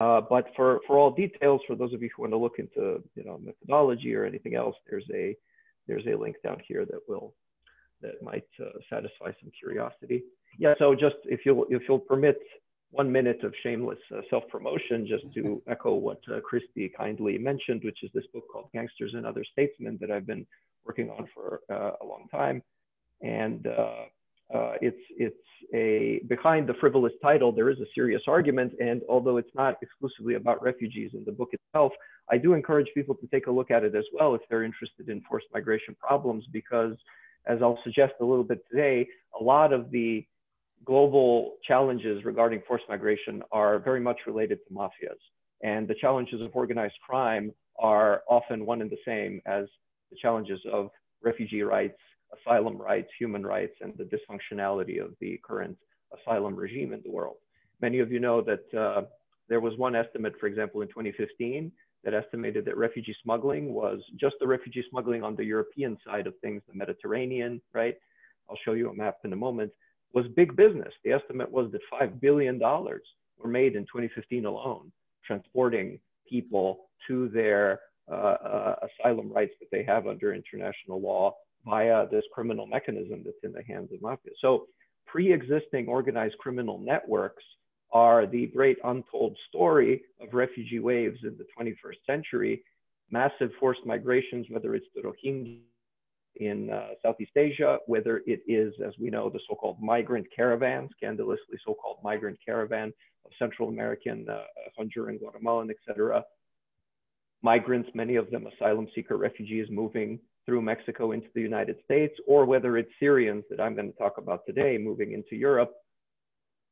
Uh, but for, for all details, for those of you who want to look into you know methodology or anything else, there's a there's a link down here that will that might uh, satisfy some curiosity. Yeah, so just if you'll if you'll permit one minute of shameless uh, self-promotion, just to echo what uh, Christy kindly mentioned, which is this book called Gangsters and Other Statesmen that I've been working on for uh, a long time, and uh, it's it's a behind the frivolous title there is a serious argument and although it's not exclusively about refugees in the book itself i do encourage people to take a look at it as well if they're interested in forced migration problems because as i'll suggest a little bit today a lot of the global challenges regarding forced migration are very much related to mafias and the challenges of organized crime are often one and the same as the challenges of refugee rights asylum rights, human rights, and the dysfunctionality of the current asylum regime in the world. Many of you know that uh, there was one estimate, for example, in 2015 that estimated that refugee smuggling was just the refugee smuggling on the European side of things, the Mediterranean, right? I'll show you a map in a moment, was big business. The estimate was that $5 billion were made in 2015 alone, transporting people to their uh, uh, asylum rights that they have under international law via this criminal mechanism that's in the hands of mafia. So pre-existing organized criminal networks are the great untold story of refugee waves in the 21st century, massive forced migrations, whether it's the Rohingya in uh, Southeast Asia, whether it is, as we know, the so-called migrant caravan, scandalously so-called migrant caravan of Central American, uh, Honduran, Guatemalan, etc. Migrants, many of them asylum seeker refugees moving through Mexico into the United States, or whether it's Syrians that I'm going to talk about today moving into Europe,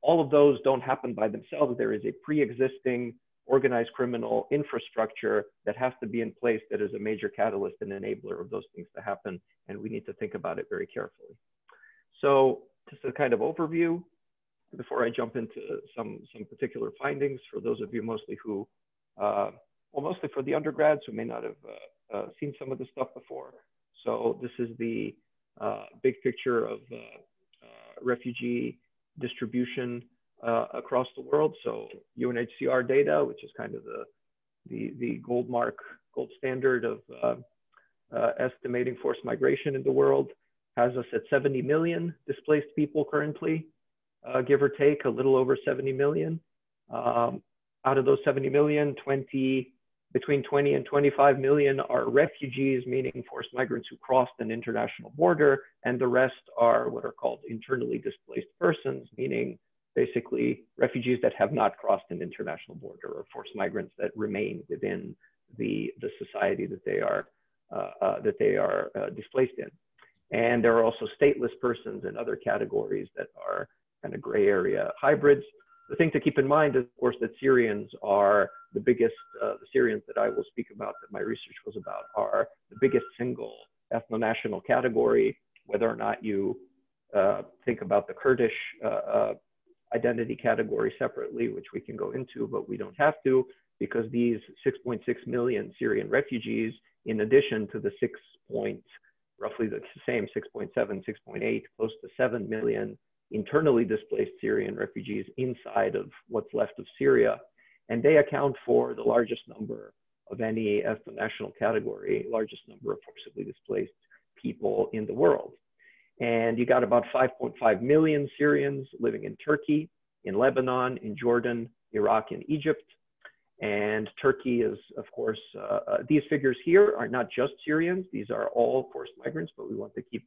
all of those don't happen by themselves. There is a pre-existing organized criminal infrastructure that has to be in place that is a major catalyst and enabler of those things to happen. And we need to think about it very carefully. So just a kind of overview before I jump into some, some particular findings for those of you mostly who, uh, well, mostly for the undergrads who may not have uh, uh, seen some of this stuff before. So this is the uh, big picture of uh, uh refugee distribution across the world. So UNHCR data, which is kind of the, the, the gold mark, gold standard of uh, estimating forced migration in the world, has us at 70 million displaced people currently, give or take a little over 70 million. Um, out of those 70 million, 20 between 20 and 25 million are refugees, meaning forced migrants who crossed an international border, and the rest are what are called internally displaced persons, meaning basically refugees that have not crossed an international border or forced migrants that remain within the, the society that they are, uh, uh, that they are uh, displaced in. And there are also stateless persons and other categories that are kind of gray area hybrids the thing to keep in mind is, of course, that Syrians are the biggest, uh, the Syrians that I will speak about, that my research was about, are the biggest single ethno-national category, whether or not you uh, think about the Kurdish uh, uh identity category separately, which we can go into, but we don't have to, because these 6.6 million Syrian refugees, in addition to the 6 point, roughly the same 6.7, 6.8, close to 7 million internally displaced Syrian refugees inside of what's left of Syria. And they account for the largest number of any ethno-national category, largest number of forcibly displaced people in the world. And you got about 5.5 million Syrians living in Turkey, in Lebanon, in Jordan, Iraq, and Egypt. And Turkey is, of course, uh, uh, these figures here are not just Syrians. These are all forced migrants, but we want to keep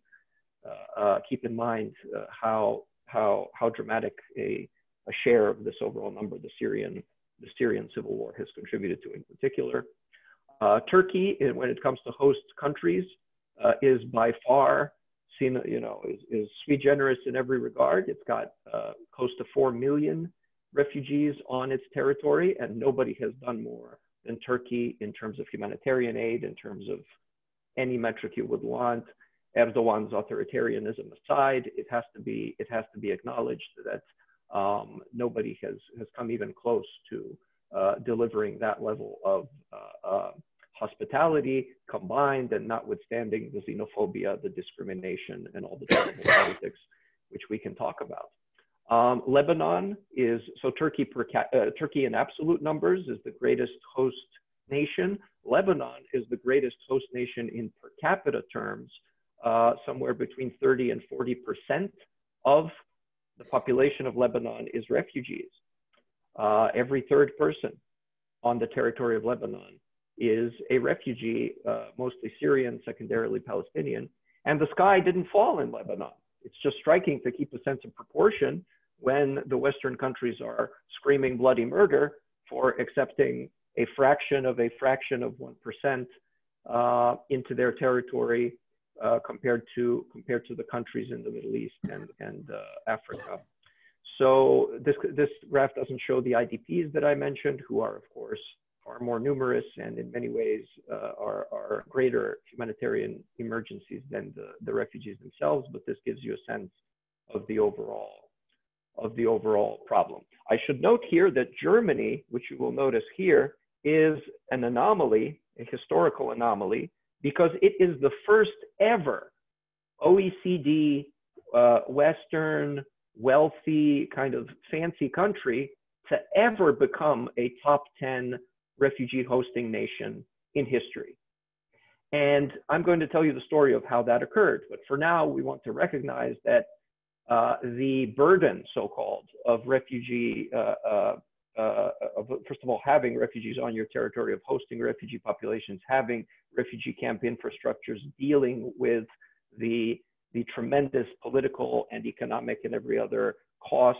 uh, uh keep in mind uh, how how how dramatic a, a share of this overall number the Syrian the Syrian civil war has contributed to in particular. Uh, Turkey, when it comes to host countries, uh, is by far seen, you know, is, is sui generis in every regard. It's got uh, close to 4 million refugees on its territory, and nobody has done more than Turkey in terms of humanitarian aid, in terms of any metric you would want. Erdogan's authoritarianism aside, it has to be it has to be acknowledged that um, nobody has has come even close to uh, delivering that level of uh, uh, hospitality combined and notwithstanding the xenophobia, the discrimination, and all the terrible politics which we can talk about. Um, Lebanon is, so Turkey, per uh, Turkey in absolute numbers is the greatest host nation. Lebanon is the greatest host nation in per capita terms, uh, somewhere between 30 and 40% of the population of Lebanon is refugees. Uh, every third person on the territory of Lebanon is a refugee, uh, mostly Syrian, secondarily Palestinian. And the sky didn't fall in Lebanon. It's just striking to keep a sense of proportion when the Western countries are screaming bloody murder for accepting a fraction of a fraction of 1% uh, into their territory uh, compared to compared to the countries in the Middle East and, and uh, Africa. So this, this graph doesn't show the IDPs that I mentioned, who are, of course, far more numerous and in many ways uh, are, are greater humanitarian emergencies than the, the refugees themselves, but this gives you a sense of the overall of the overall problem. I should note here that Germany, which you will notice here, is an anomaly, a historical anomaly, because it is the first ever OECD uh, Western wealthy kind of fancy country to ever become a top 10 refugee hosting nation in history. And I'm going to tell you the story of how that occurred. But for now, we want to recognize that uh, the burden, so-called, of refugee, uh, uh, uh, of, first of all, having refugees on your territory, of hosting refugee populations, having refugee camp infrastructures, dealing with the, the tremendous political and economic and every other cost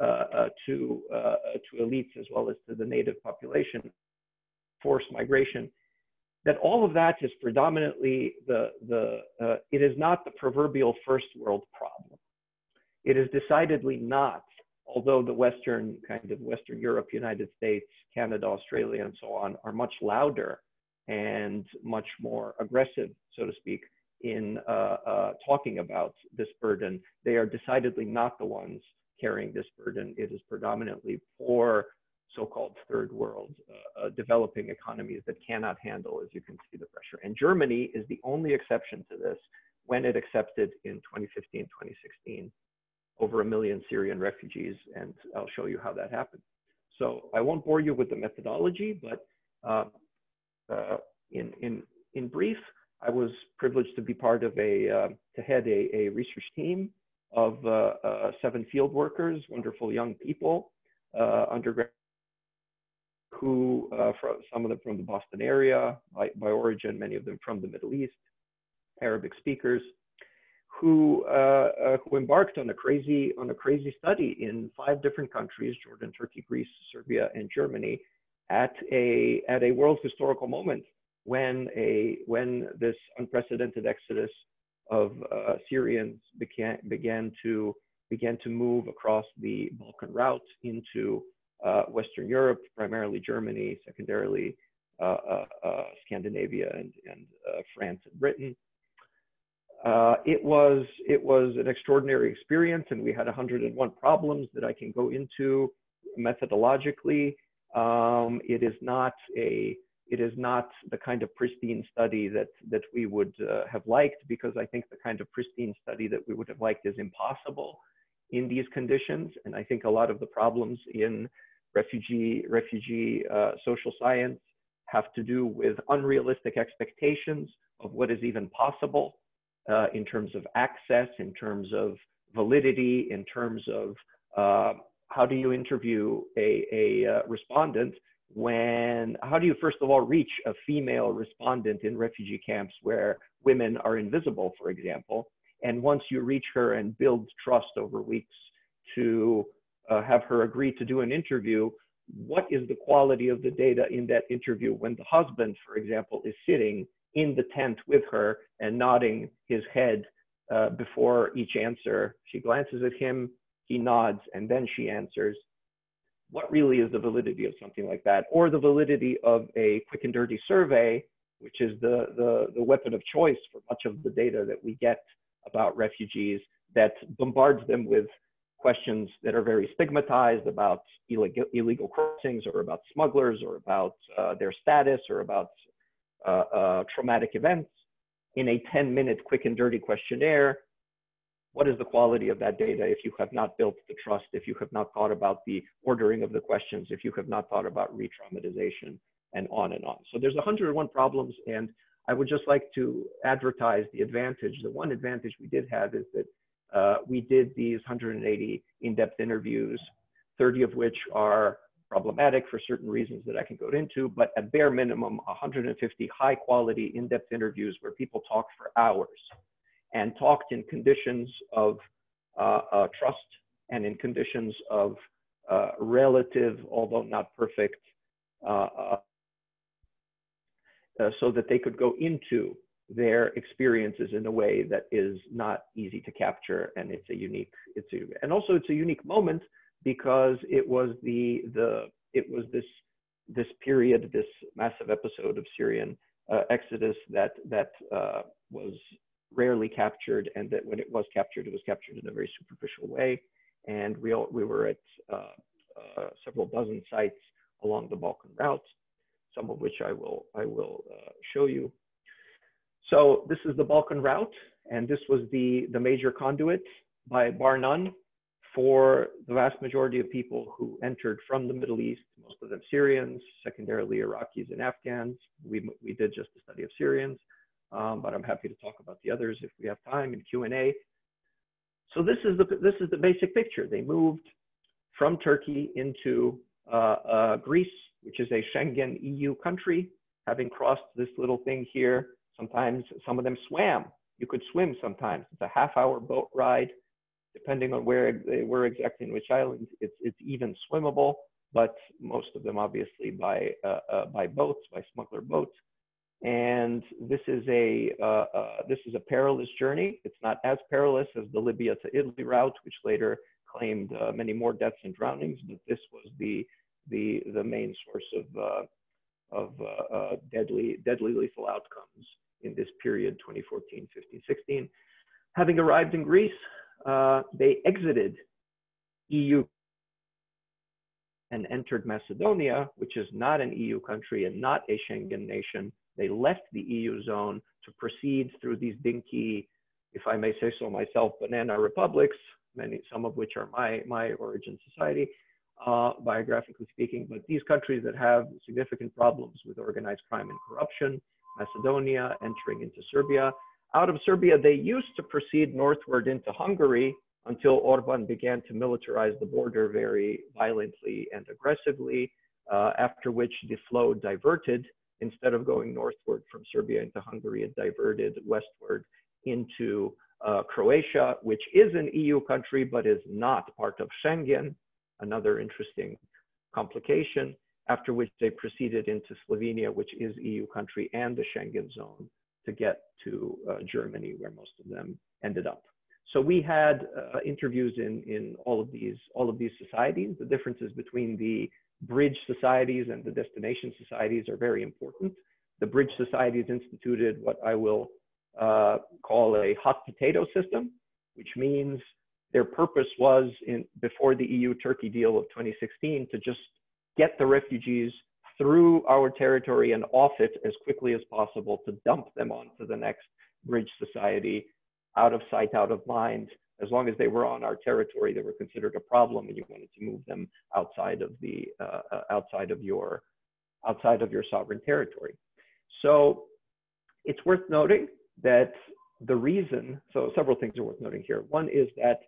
uh, uh, to, to elites as well as to the native population, forced migration, that all of that is predominantly the, the it is not the proverbial first world problem. It is decidedly not, although the Western kind of Western Europe, United States, Canada, Australia, and so on are much louder and much more aggressive, so to speak, in uh, uh, talking about this burden. They are decidedly not the ones carrying this burden. It is predominantly poor, so-called third world uh, uh developing economies that cannot handle, as you can see, the pressure. And Germany is the only exception to this when it accepted in 2015, 2016 over a million Syrian refugees, and I'll show you how that happened. So I won't bore you with the methodology, but uh, uh, in, in, in brief, I was privileged to be part of a, uh, to head a, a, research team of uh, uh, seven field workers, wonderful young people, uh, undergrad who, from, some of them from the Boston area by, by origin, many of them from the Middle East, Arabic speakers, who, uh, uh, who embarked on a crazy on a crazy study in five different countries: Jordan, Turkey, Greece, Serbia, and Germany, at a at a world historical moment when a when this unprecedented exodus of uh, Syrians began began to began to move across the Balkan route into uh, Western Europe, primarily Germany, secondarily uh, uh, Scandinavia and, and France and Britain. Uh, it was it was an extraordinary experience, and we had 101 problems that I can go into methodologically. Um, it is not a it is not the kind of pristine study that that we would uh, have liked because I think the kind of pristine study that we would have liked is impossible in these conditions, and I think a lot of the problems in refugee refugee uh, social science have to do with unrealistic expectations of what is even possible uh, in terms of access, in terms of validity, in terms of uh, how do you interview a, a uh, respondent when, how do you first of all reach a female respondent in refugee camps where women are invisible, for example? And once you reach her and build trust over weeks to uh, have her agree to do an interview, what is the quality of the data in that interview when the husband, for example, is sitting in the tent with her and nodding his head uh, before each answer. She glances at him, he nods, and then she answers. What really is the validity of something like that? Or the validity of a quick and dirty survey, which is the, the, the weapon of choice for much of the data that we get about refugees that bombards them with questions that are very stigmatized about illegal, illegal crossings or about smugglers or about uh, their status or about traumatic events in a 10 minute quick and dirty questionnaire what is the quality of that data if you have not built the trust, if you have not thought about the ordering of the questions, if you have not thought about re-traumatization, and on and on. So there's 101 problems, and I would just like to advertise the advantage. The one advantage we did have is that uh, we did these 180 in-depth interviews, 30 of which are problematic for certain reasons that I can go into, but at bare minimum, 150 high quality in-depth interviews where people talked for hours and talked in conditions of uh, uh, trust and in conditions of uh, relative, although not perfect, uh, uh, uh, so that they could go into their experiences in a way that is not easy to capture and it's a unique it's a, and also it's a unique moment because it was the the it was this this period this massive episode of Syrian uh, exodus that that uh, was rarely captured and that when it was captured it was captured in a very superficial way. And we all, we were at uh, uh several dozen sites along the Balkan route some of which I will I will uh, show you. So this is the Balkan route, and this was the, the major conduit by bar none for the vast majority of people who entered from the Middle East, most of them Syrians, secondarily Iraqis and Afghans. We, we did just a study of Syrians, um, but I'm happy to talk about the others if we have time in Q&A. So this is, the, this is the basic picture. They moved from Turkey into uh, uh, Greece, which is a Schengen EU country, having crossed this little thing here Sometimes some of them swam. You could swim sometimes. It's a half hour boat ride. Depending on where they were exactly in which island, it's, it's even swimmable, but most of them obviously by, uh, uh, by boats, by smuggler boats. And this is a uh, uh, this is a perilous journey. It's not as perilous as the Libya to Italy route, which later claimed uh, many more deaths and drownings. But this was the the the main source of uh, of deadly deadly lethal outcomes in this period, 2014, 15, 16. Having arrived in Greece, uh, they exited EU and entered Macedonia, which is not an EU country and not a Schengen nation. They left the EU zone to proceed through these dinky, if I may say so myself, banana republics, many, some of which are my, my origin society, uh, biographically speaking, but these countries that have significant problems with organized crime and corruption, Macedonia, entering into Serbia. Out of Serbia, they used to proceed northward into Hungary until Orban began to militarize the border very violently and aggressively, uh, after which the flow diverted. Instead of going northward from Serbia into Hungary, it diverted westward into uh, Croatia, which is an EU country but is not part of Schengen. Another interesting complication after which they proceeded into Slovenia, which is EU country and the Schengen zone, to get to uh, Germany, where most of them ended up. So we had uh, interviews in, in all of these all of these societies. The differences between the bridge societies and the destination societies are very important. The bridge societies instituted what I will uh, call a hot potato system, which means their purpose was in before the EU-Turkey deal of 2016 to just get the refugees through our territory and off it as quickly as possible to dump them onto the next bridge society out of sight, out of mind. As long as they were on our territory, they were considered a problem, and you wanted to move them outside of the uh, uh outside of your outside of your sovereign territory. So it's worth noting that the reason. So several things are worth noting here. One is that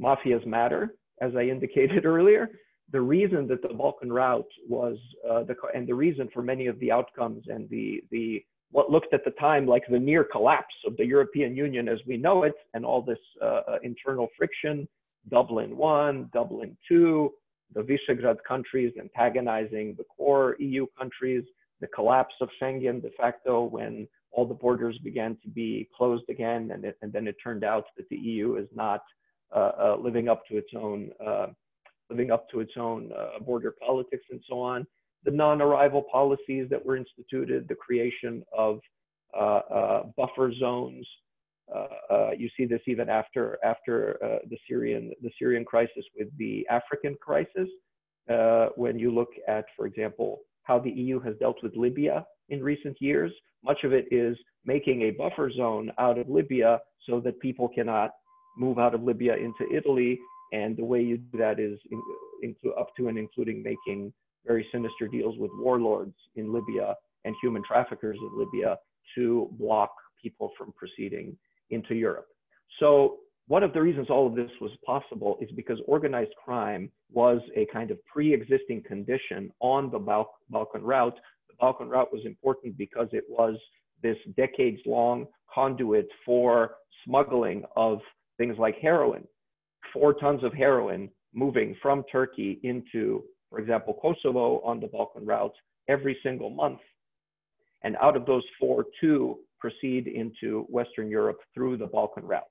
mafias matter, as I indicated earlier the reason that the Balkan route was uh, the and the reason for many of the outcomes and the the what looked at the time like the near collapse of the European Union as we know it and all this uh, uh internal friction, Dublin one, Dublin two, the Visegrad countries antagonizing the core EU countries, the collapse of Schengen de facto when all the borders began to be closed again, and, it, and then it turned out that the EU is not uh, uh, living up to its own uh, living up to its own uh, border politics and so on. The non-arrival policies that were instituted, the creation of uh, uh, buffer zones. Uh, uh, you see this even after after uh, the Syrian the Syrian crisis with the African crisis. when you look at, for example, how the EU has dealt with Libya in recent years, much of it is making a buffer zone out of Libya so that people cannot move out of Libya into Italy. And the way you do that is in, up to and including making very sinister deals with warlords in Libya and human traffickers in Libya to block people from proceeding into Europe. So one of the reasons all of this was possible is because organized crime was a kind of pre-existing condition on the Bal Balkan route. The Balkan route was important because it was this decades-long conduit for smuggling of things like heroin. Four tons of heroin moving from Turkey into, for example, Kosovo on the Balkan routes every single month. And out of those four, two proceed into Western Europe through the Balkan route.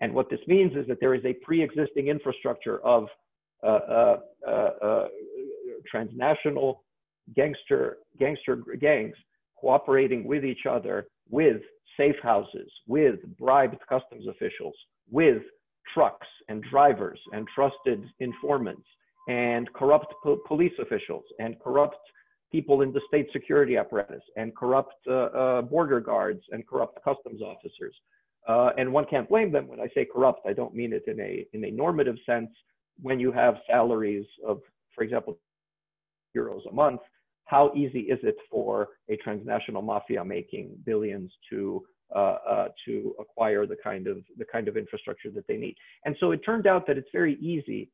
And what this means is that there is a pre-existing infrastructure of uh, uh, uh, uh transnational gangster, gangster gangs cooperating with each other, with safe houses, with bribed customs officials, with trucks and drivers and trusted informants and corrupt po police officials and corrupt people in the state security apparatus and corrupt uh, uh, border guards and corrupt customs officers. Uh, and one can't blame them when I say corrupt. I don't mean it in a in a normative sense. When you have salaries of, for example, euros a month, how easy is it for a transnational mafia making billions to to acquire the kind of the kind of infrastructure that they need? And so it turned out that it's very easy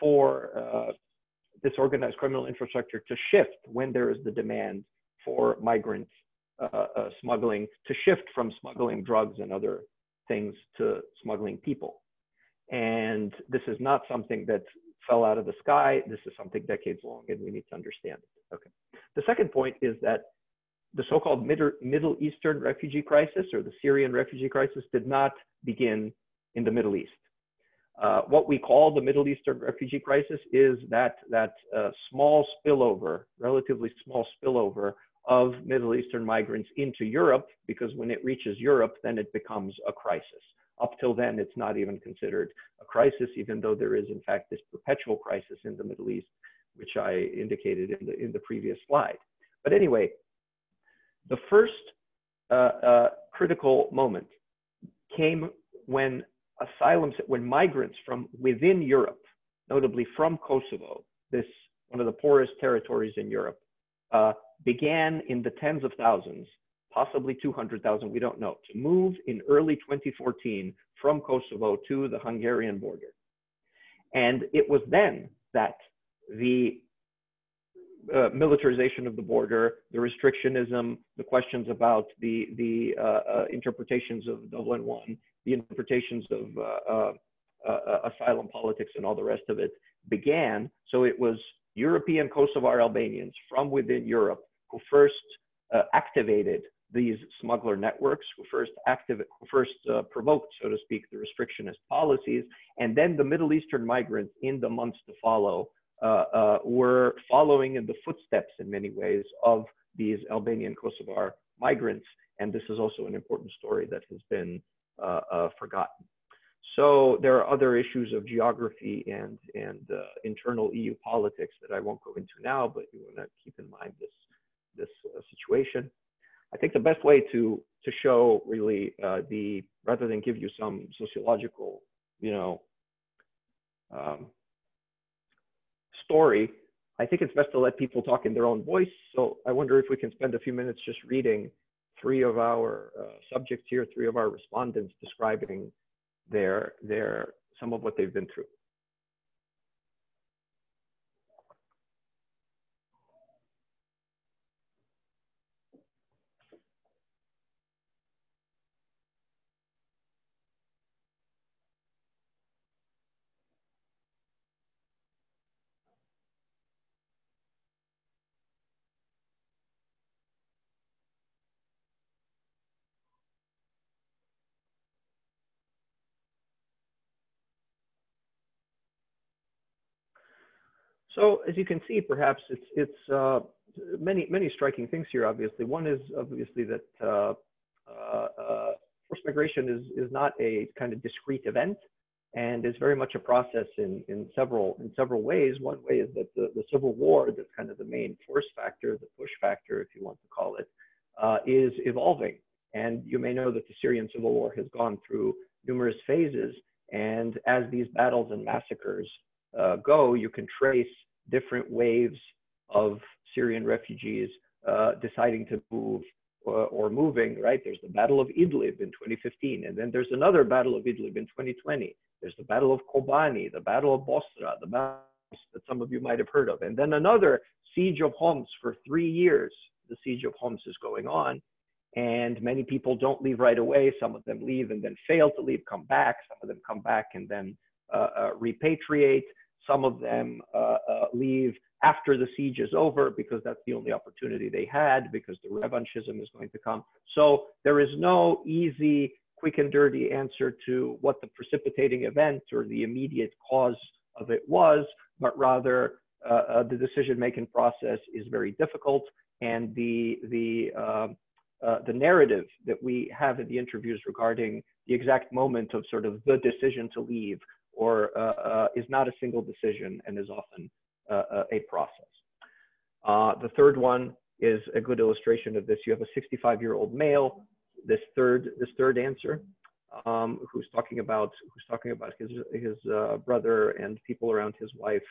for uh, this organized criminal infrastructure to shift when there is the demand for migrant uh, uh, smuggling, to shift from smuggling drugs and other things to smuggling people. And this is not something that fell out of the sky. This is something decades long, and we need to understand it. Okay. The second point is that the so-called Middle Eastern refugee crisis or the Syrian refugee crisis did not begin in the Middle East. Uh, what we call the Middle Eastern refugee crisis is that, that uh, small spillover, relatively small spillover of Middle Eastern migrants into Europe, because when it reaches Europe, then it becomes a crisis. Up till then, it's not even considered a crisis, even though there is, in fact, this perpetual crisis in the Middle East, which I indicated in the, in the previous slide. But anyway, the first uh, uh, critical moment came when asylums, when migrants from within Europe, notably from Kosovo, this one of the poorest territories in Europe, uh, began in the tens of thousands, possibly 200,000, we don't know, to move in early 2014 from Kosovo to the Hungarian border. And it was then that the uh, militarization of the border, the restrictionism, the questions about the, the uh, uh, interpretations of Dublin 1, the interpretations of uh, asylum politics and all the rest of it began. So it was European Kosovar Albanians from within Europe who first activated these smuggler networks who first active, who first uh, provoked, so to speak, the restrictionist policies, and then the Middle Eastern migrants in the months to follow were following in the footsteps in many ways of these Albanian Kosovar migrants. And this is also an important story that has been uh, forgotten. So there are other issues of geography and, and internal EU politics that I won't go into now, but you want to keep in mind this, this situation. I think the best way to to show really uh, the rather than give you some sociological, you know, um, story, I think it's best to let people talk in their own voice. So I wonder if we can spend a few minutes just reading three of our uh, subjects here, three of our respondents describing their, their, some of what they've been through. So as you can see, perhaps it's it's uh, many many striking things here. Obviously, one is obviously that uh, uh, uh, forced migration is is not a kind of discrete event, and is very much a process in in several in several ways. One way is that the, the civil war, that's kind of the main force factor, the push factor, if you want to call it, uh, is evolving. And you may know that the Syrian civil war has gone through numerous phases, And as these battles and massacres uh, go, you can trace different waves of Syrian refugees uh, deciding to move or, or, moving, right? There's the Battle of Idlib in 2015, and then there's another Battle of Idlib in 2020. There's the Battle of Kobani, the Battle of Bosra, the battle that some of you might have heard of, and then another siege of Homs for three years. The siege of Homs is going on, and many people don't leave right away. Some of them leave and then fail to leave, come back. Some of them come back and then uh, uh, repatriate. Some of them uh, uh, leave after the siege is over because that's the only opportunity they had because the revanchism is going to come. So there is no easy, quick and dirty answer to what the precipitating event or the immediate cause of it was, but rather uh, uh, the decision-making process is very difficult and the, the um, uh, the narrative that we have in the interviews regarding the exact moment of sort of the decision to leave or uh, uh, is not a single decision and is often uh, uh, a process. the third one is a good illustration of this. You have a 65 year old male, this third, this third answer, um, who's talking about, who's talking about his, his brother and people around his wife,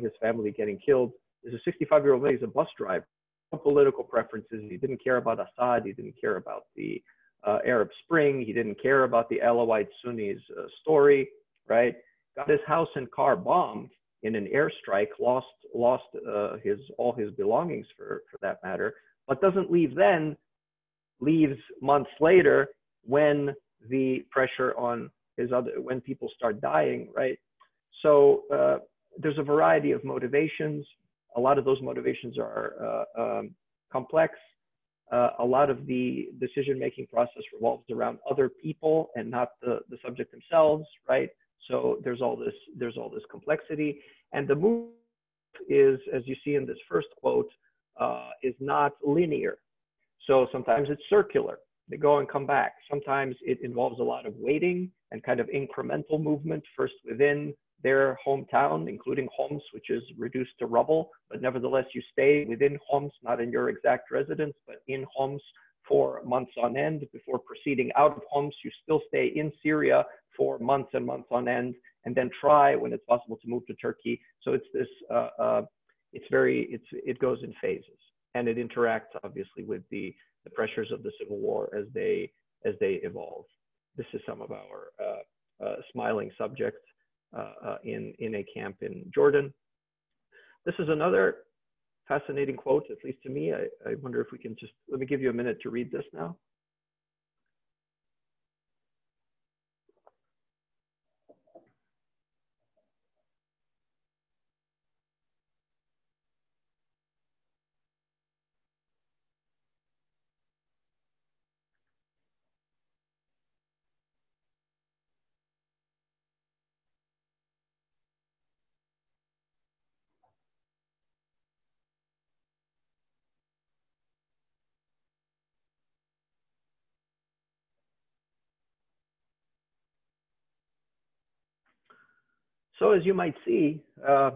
his family getting killed. There's a 65 year old male, he's a bus driver political preferences. He didn't care about Assad. He didn't care about the uh, Arab Spring. He didn't care about the Alawite Sunnis uh, story, right? Got his house and car bombed in an airstrike, lost lost uh, his all his belongings for for that matter, but doesn't leave then. Leaves months later when the pressure on his other when people start dying, right? So uh, there's a variety of motivations a lot of those motivations are uh, um, complex. Uh, a lot of the decision-making process revolves around other people and not the, the subject themselves, right? So there's all this there's all this complexity, and the move is, as you see in this first quote, uh, is not linear. So sometimes it's circular. They go and come back. Sometimes it involves a lot of waiting and kind of incremental movement, first within their hometown, including Homs, which is reduced to rubble, but nevertheless you stay within Homs, not in your exact residence, but in Homs for months on end. Before proceeding out of Homs, you still stay in Syria for months and months on end, and then try when it's possible to move to Turkey. So it's this, uh, uh, it's very, it's, it goes in phases, and it interacts obviously with the, the pressures of the civil war as they as they evolve. This is some of our uh, uh smiling subjects. Uh, uh, in, in a camp in Jordan. This is another fascinating quote, at least to me. I, I wonder if we can just, let me give you a minute to read this now. So as you might see, uh,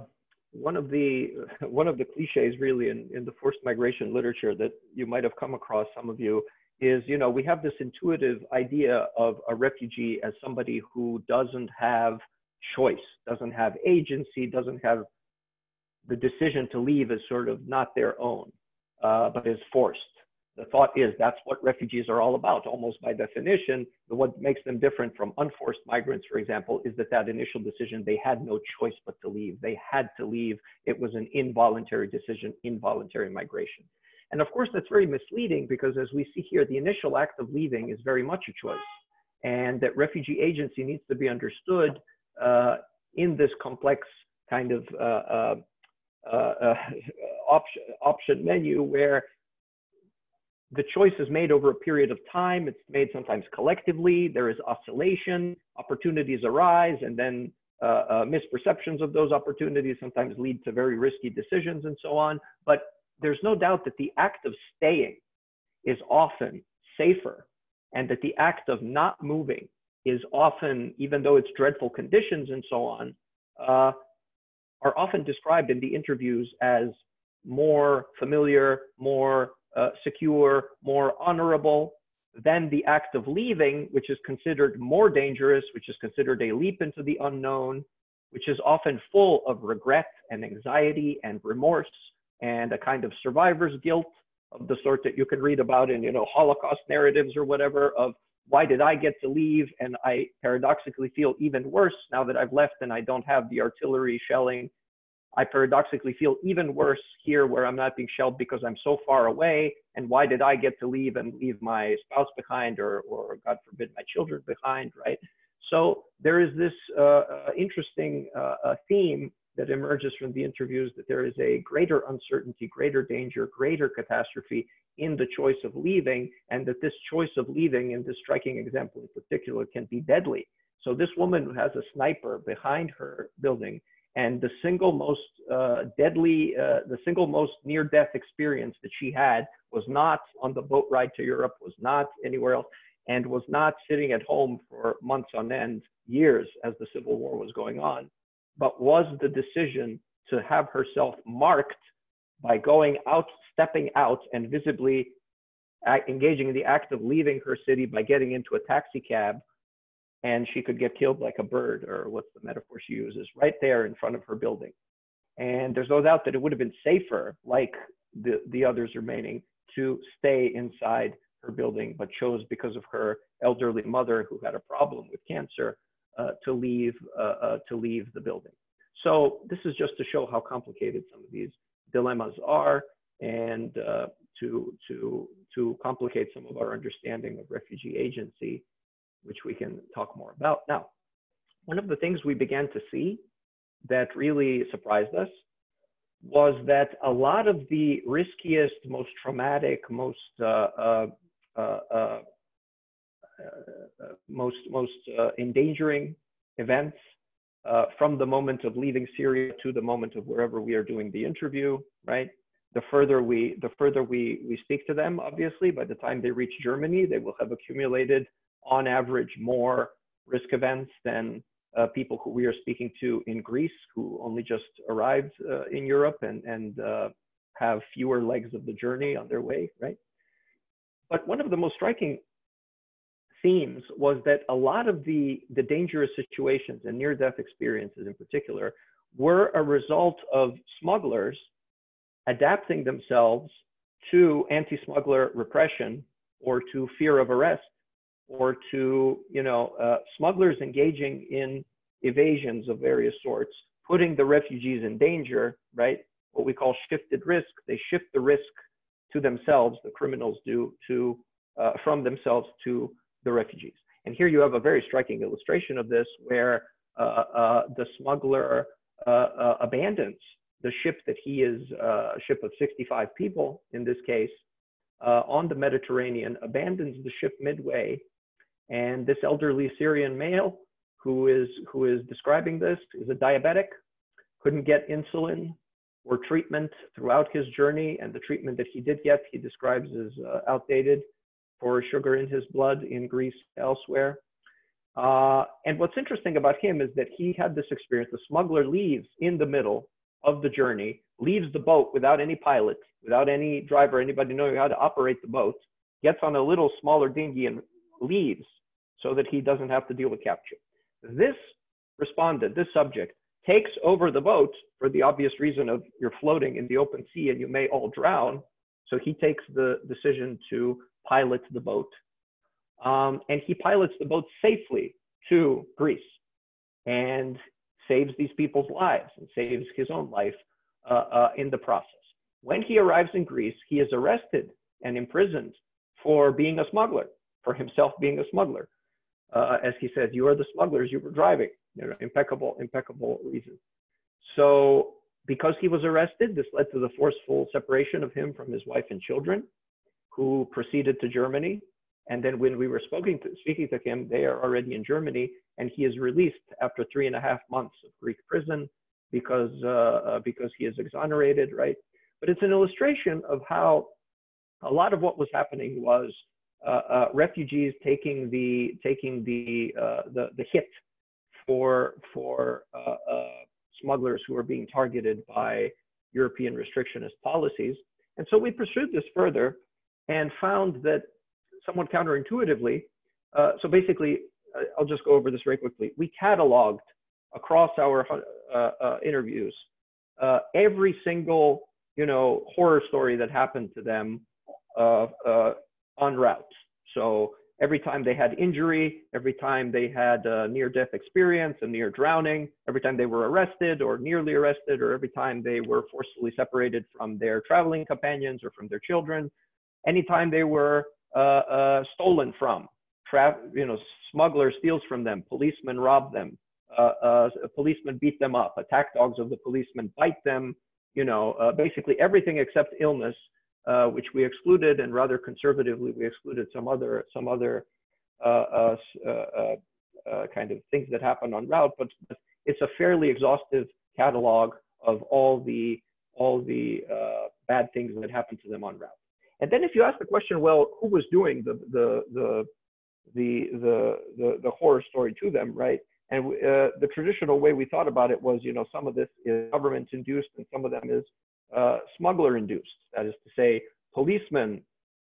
one of the one of the cliches really in, in the forced migration literature that you might have come across, some of you, is you know we have this intuitive idea of a refugee as somebody who doesn't have choice, doesn't have agency, doesn't have the decision to leave is sort of not their own, uh, but is forced the thought is that's what refugees are all about. Almost by definition, what makes them different from unforced migrants, for example, is that that initial decision, they had no choice but to leave. They had to leave. It was an involuntary decision, involuntary migration. And of course, that's very misleading because as we see here, the initial act of leaving is very much a choice. And that refugee agency needs to be understood uh, in this complex kind of uh, uh, uh, option, option menu where the choice is made over a period of time. It's made sometimes collectively. There is oscillation. Opportunities arise, and then uh, uh, misperceptions of those opportunities sometimes lead to very risky decisions and so on. But there's no doubt that the act of staying is often safer, and that the act of not moving is often, even though it's dreadful conditions and so on, uh, are often described in the interviews as more familiar, more uh, secure, more honorable. than the act of leaving, which is considered more dangerous, which is considered a leap into the unknown, which is often full of regret and anxiety and remorse and a kind of survivor's guilt of the sort that you can read about in, you know, Holocaust narratives or whatever of why did I get to leave? And I paradoxically feel even worse now that I've left and I don't have the artillery shelling. I paradoxically feel even worse here where I'm not being shelled because I'm so far away. And why did I get to leave and leave my spouse behind or, or God forbid, my children behind, right? So there is this uh, uh, interesting uh, theme that emerges from the interviews that there is a greater uncertainty, greater danger, greater catastrophe in the choice of leaving, and that this choice of leaving, in this striking example in particular, can be deadly. So this woman has a sniper behind her building, and the single most uh, deadly, uh, the single most near-death experience that she had was not on the boat ride to Europe, was not anywhere else, and was not sitting at home for months on end, years as the Civil War was going on, but was the decision to have herself marked by going out, stepping out, and visibly engaging in the act of leaving her city by getting into a taxi cab, and she could get killed like a bird, or what's the metaphor she uses, right there in front of her building. And there's no doubt that it would have been safer, like the, the others remaining, to stay inside her building, but chose because of her elderly mother who had a problem with cancer uh, to leave uh, uh, to leave the building. So this is just to show how complicated some of these dilemmas are, and uh, to to to complicate some of our understanding of refugee agency, which we can talk more about now. One of the things we began to see that really surprised us was that a lot of the riskiest, most traumatic, most uh, uh, uh, uh, uh, most most endangering events from the moment of leaving Syria to the moment of wherever we are doing the interview, right? The further we the further we we speak to them, obviously, by the time they reach Germany, they will have accumulated on average more risk events than uh, people who we are speaking to in Greece who only just arrived uh, in Europe and, and uh, have fewer legs of the journey on their way, right? But one of the most striking themes was that a lot of the, the dangerous situations and near death experiences in particular were a result of smugglers adapting themselves to anti smuggler repression or to fear of arrest or to you know uh, smugglers engaging in evasions of various sorts putting the refugees in danger right what we call shifted risk they shift the risk to themselves, the criminals do to uh, from themselves to the refugees. And here you have a very striking illustration of this, where uh, uh, the smuggler uh, uh, abandons the ship that he is a ship of 65 people in this case on the Mediterranean, abandons the ship midway, and this elderly Syrian male who is who is describing this is a diabetic, couldn't get insulin, or treatment throughout his journey. And the treatment that he did get, he describes as uh, outdated for sugar in his blood in Greece, elsewhere. Uh, and what's interesting about him is that he had this experience. The smuggler leaves in the middle of the journey, leaves the boat without any pilot, without any driver, anybody knowing how to operate the boat, gets on a little smaller dinghy and leaves so that he doesn't have to deal with capture. This respondent, this subject, takes over the boat for the obvious reason of you're floating in the open sea and you may all drown. So he takes the decision to pilot the boat. Um, and he pilots the boat safely to Greece and saves these people's lives and saves his own life uh, uh, in the process. When he arrives in Greece, he is arrested and imprisoned for being a smuggler, for himself being a smuggler. Uh, as he says, you are the smugglers you were driving you know, impeccable, impeccable reason. So because he was arrested, this led to the forceful separation of him from his wife and children, who proceeded to Germany. And then when we were speaking to, speaking to him, they are already in Germany, and he is released after three and a half months of Greek prison because uh, uh, because he is exonerated, right? But it's an illustration of how a lot of what was happening was refugees taking the taking the uh, the the hit for for uh, uh, smugglers who are being targeted by European restrictionist policies. And so we pursued this further and found that somewhat counterintuitively, uh, so basically, uh, I'll just go over this very quickly. We cataloged across our uh, uh interviews uh, every single, you know, horror story that happened to them uh, on route. So every time they had injury, every time they had a near-death experience, a near drowning, every time they were arrested or nearly arrested, or every time they were forcibly separated from their traveling companions or from their children, anytime they were uh, uh, stolen from, tra- you know, smuggler steals from them, policemen rob them, uh, uh policemen beat them up, attack dogs of the policemen bite them, you know, uh, basically everything except illness uh, which we excluded, and rather conservatively, we excluded some other some other uh, uh, kind of things that happen on route. But it's a fairly exhaustive catalog of all the all the bad things that happen to them on route. And then if you ask the question, well, who was doing the the the the the the, the horror story to them, right? And uh, the traditional way we thought about it was, you know, some of this is government induced and some of them is uh, smuggler induced. That is to say, policemen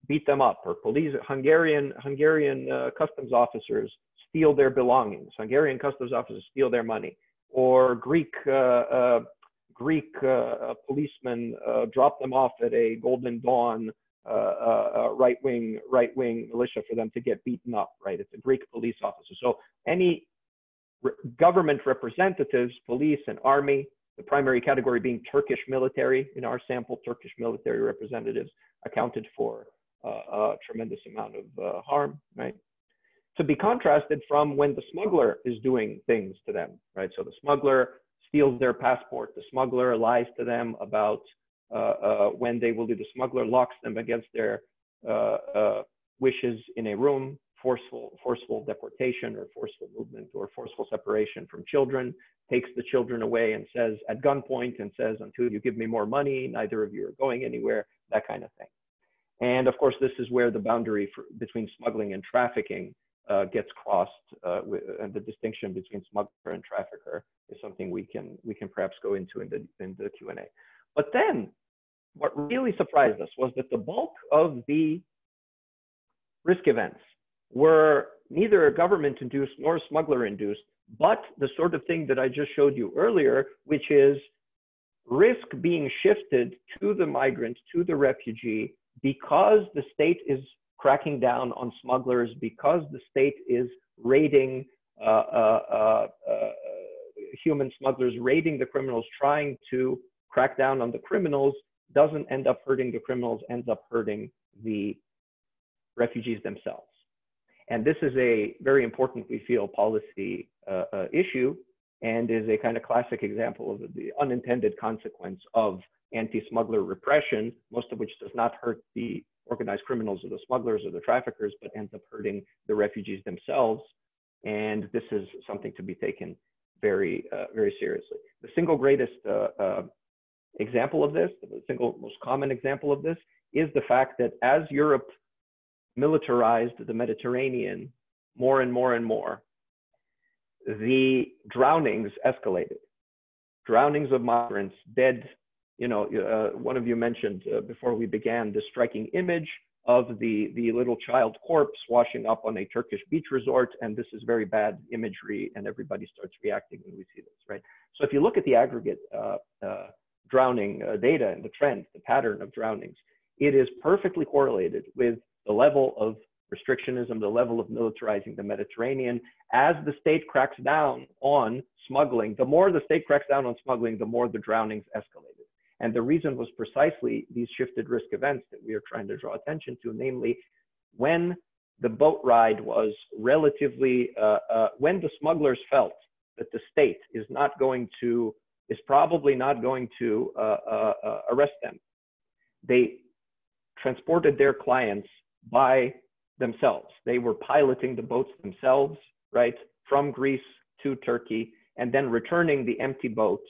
beat them up, or police Hungarian Hungarian uh, customs officers steal their belongings. Hungarian customs officers steal their money, or Greek uh, uh Greek uh, policemen drop them off at a Golden Dawn right wing right wing militia for them to get beaten up. Right, it's a Greek police officer. So any government representatives, police and army, the primary category being Turkish military. In our sample, Turkish military representatives accounted for uh, a tremendous amount of uh, harm, right? To be contrasted from when the smuggler is doing things to them, right? So the smuggler steals their passport, the smuggler lies to them about uh, uh when they will do, the smuggler locks them against their uh, uh, wishes in a room, forceful, forceful deportation or forceful movement or forceful separation from children, takes the children away and says at gunpoint and says, until you give me more money, neither of you are going anywhere, that kind of thing. And of course, this is where the boundary for, between smuggling and trafficking uh, gets crossed, uh, with, and the distinction between smuggler and trafficker is something we can we can perhaps go into in the in the Q and A. But then, what really surprised us was that the bulk of the risk events were neither government induced nor smuggler induced, but the sort of thing that I just showed you earlier, which is risk being shifted to the migrant, to the refugee, because the state is cracking down on smugglers, because the state is raiding uh, uh, uh, uh human smugglers, raiding the criminals, trying to crack down on the criminals, doesn't end up hurting the criminals, ends up hurting the refugees themselves. And this is a very important, we feel, policy uh, uh, issue and is a kind of classic example of the unintended consequence of anti-smuggler repression, most of which does not hurt the organized criminals or the smugglers or the traffickers, but ends up hurting the refugees themselves. And this is something to be taken very, uh, very seriously. The single greatest uh, uh, example of this, the single most common example of this, is the fact that as Europe militarized the Mediterranean more and more and more, the drownings escalated. Drownings of migrants, dead. You know, uh, one of you mentioned uh, before we began the striking image of the, the little child corpse washing up on a Turkish beach resort. And this is very bad imagery, and everybody starts reacting when we see this, right? So if you look at the aggregate uh, uh drowning uh, data and the trend, the pattern of drownings, it is perfectly correlated with the level of restrictionism, the level of militarizing the Mediterranean. As the state cracks down on smuggling, the more the state cracks down on smuggling, the more the drownings escalated. And the reason was precisely these shifted risk events that we are trying to draw attention to, namely when the boat ride was relatively, uh, uh, when the smugglers felt that the state is not going to, is probably not going to uh, uh, uh arrest them, they transported their clients by themselves. They were piloting the boats themselves, right, from Greece to Turkey, and then returning the empty boats.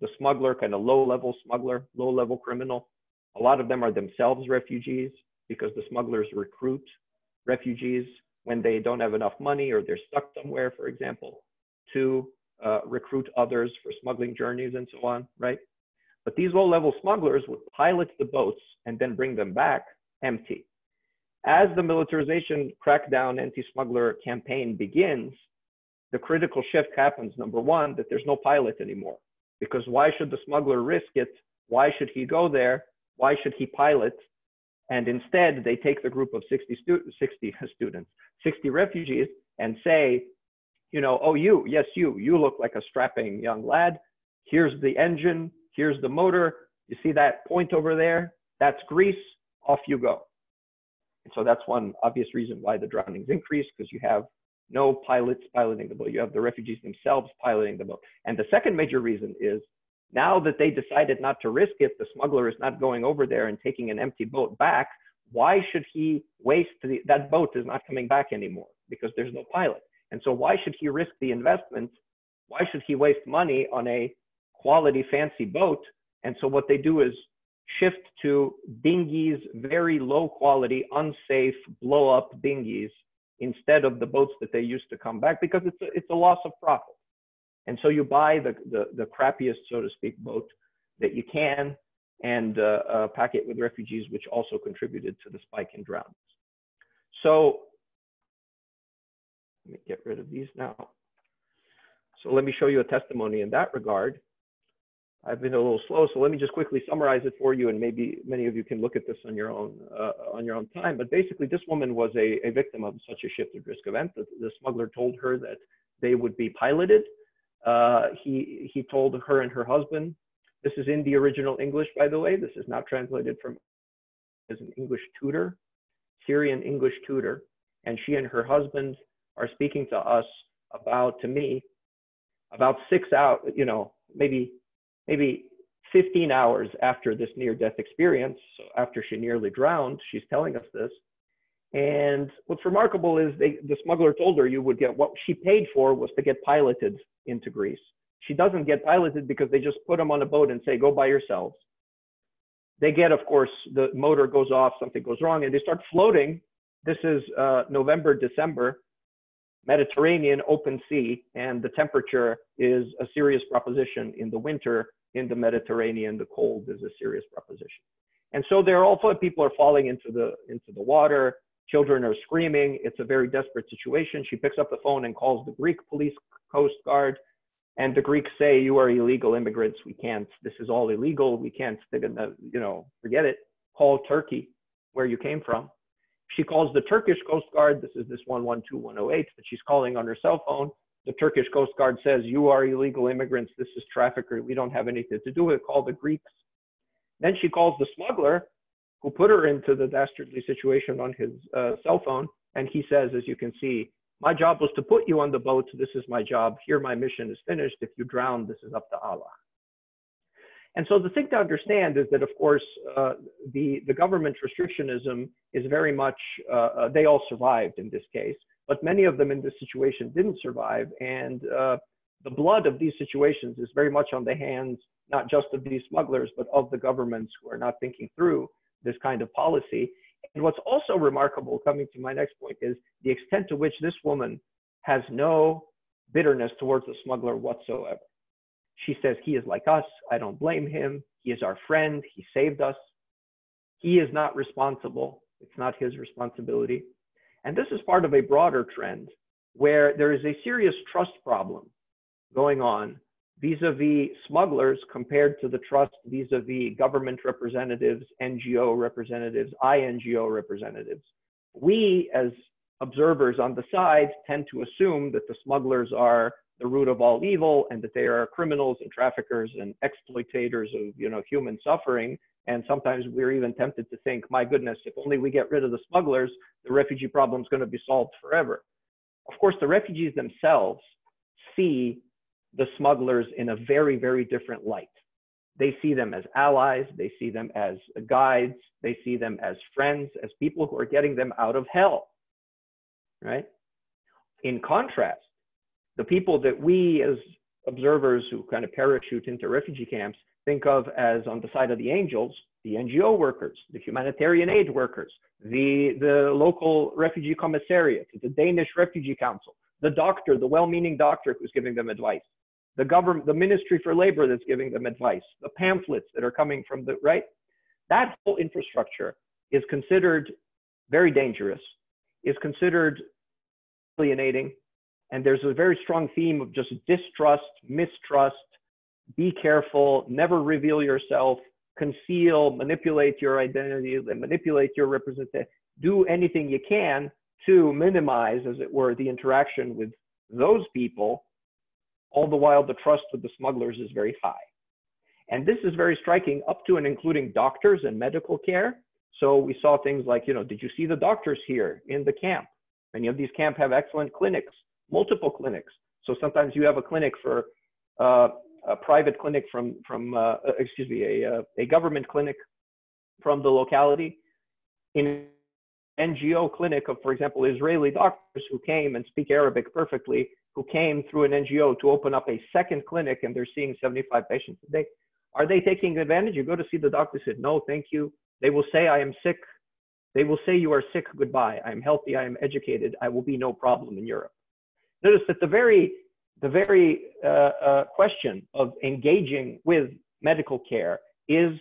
The smuggler, kind of low level smuggler, low level criminal. A lot of them are themselves refugees because the smugglers recruit refugees when they don't have enough money or they're stuck somewhere, for example, to uh, recruit others for smuggling journeys and so on, right? But these low level smugglers would pilot the boats and then bring them back empty as the militarization crackdown anti-smuggler campaign begins, the critical shift happens. Number one, that there's no pilot anymore. Because why should the smuggler risk it? Why should he go there? Why should he pilot? And instead, they take the group of 60, stu 60 students, 60 refugees, and say, you know, oh, you, yes, you, you look like a strapping young lad. Here's the engine, here's the motor. You see that point over there? That's Greece. Off you go. And so that's one obvious reason why the drownings increase, because you have no pilots piloting the boat. You have the refugees themselves piloting the boat. And the second major reason is now that they decided not to risk it, the smuggler is not going over there and taking an empty boat back. Why should he waste the, that boat is not coming back anymore because there's no pilot. And so why should he risk the investment? Why should he waste money on a quality fancy boat? And so what they do is shift to dinghies, very low quality, unsafe, blow up dinghies instead of the boats that they used to come back because it's a, it's a loss of profit. And so you buy the, the, the crappiest, so to speak, boat that you can and uh, uh, pack it with refugees, which also contributed to the spike in drownings. So let me get rid of these now. So let me show you a testimony in that regard. I've been a little slow, so let me just quickly summarize it for you, and maybe many of you can look at this on your own uh, on your own time. But basically, this woman was a, a victim of such a shifted risk event. The, the smuggler told her that they would be piloted. Uh, he he told her and her husband. This is in the original English, by the way. This is not translated from as an English tutor, Syrian English tutor, and she and her husband are speaking to us about to me about six out, you know, maybe maybe 15 hours after this near death experience, so after she nearly drowned, she's telling us this. And what's remarkable is they, the smuggler told her you would get what she paid for was to get piloted into Greece. She doesn't get piloted because they just put them on a boat and say, go by yourselves. They get, of course, the motor goes off, something goes wrong, and they start floating. This is uh, November, December. Mediterranean open sea, and the temperature is a serious proposition in the winter in the Mediterranean. The cold is a serious proposition. And so there are also people are falling into the into the water. Children are screaming. It's a very desperate situation. She picks up the phone and calls the Greek police coast guard. And the Greeks say, you are illegal immigrants. We can't, this is all illegal. We can't, they're gonna, you know, forget it. Call Turkey, where you came from. She calls the Turkish Coast Guard. This is this 112108 that she's calling on her cell phone. The Turkish Coast Guard says, You are illegal immigrants. This is trafficker. We don't have anything to do with it. Call the Greeks. Then she calls the smuggler who put her into the dastardly situation on his uh, cell phone. And he says, As you can see, my job was to put you on the boat. This is my job. Here, my mission is finished. If you drown, this is up to Allah. And so the thing to understand is that, of course, uh, the, the government restrictionism is very much, uh, uh, they all survived in this case, but many of them in this situation didn't survive. And uh, the blood of these situations is very much on the hands, not just of these smugglers, but of the governments who are not thinking through this kind of policy. And what's also remarkable, coming to my next point, is the extent to which this woman has no bitterness towards the smuggler whatsoever. She says, He is like us. I don't blame him. He is our friend. He saved us. He is not responsible. It's not his responsibility. And this is part of a broader trend where there is a serious trust problem going on vis-a-vis smugglers compared to the trust vis-a-vis government representatives, NGO representatives, INGO representatives. We as observers on the side tend to assume that the smugglers are the root of all evil and that they are criminals and traffickers and exploitators of you know human suffering. And sometimes we're even tempted to think my goodness if only we get rid of the smugglers the refugee problem is going to be solved forever. Of course the refugees themselves see the smugglers in a very very different light. They see them as allies they see them as guides they see them as friends as people who are getting them out of hell right? In contrast the people that we as observers who kind of parachute into refugee camps think of as on the side of the angels, the NGO workers, the humanitarian aid workers, the, the local refugee commissariat, the Danish Refugee Council, the doctor, the well-meaning doctor who's giving them advice, the government, the Ministry for Labor that's giving them advice, the pamphlets that are coming from the right. That whole infrastructure is considered very dangerous, is considered alienating. And there's a very strong theme of just distrust, mistrust, be careful, never reveal yourself, conceal, manipulate your identity, manipulate your representation, do anything you can to minimize, as it were, the interaction with those people. All the while, the trust with the smugglers is very high. And this is very striking up to and including doctors and medical care. So we saw things like, you know, did you see the doctors here in the camp? Many of these camps have excellent clinics, multiple clinics. So sometimes you have a clinic for uh, a private clinic from, from uh, uh excuse me, a, uh, a government clinic from the locality. In NGO clinic of, for example, Israeli doctors who came and speak Arabic perfectly, who came through an NGO to open up a second clinic and they're seeing 75 patients a day. Are they taking advantage? You go to see the doctor, said, no, thank you. They will say, I am sick. They will say, you are sick, goodbye. I am healthy, I am educated, I will be no problem in Europe. Notice that the very, the very uh, uh, question of engaging with medical care is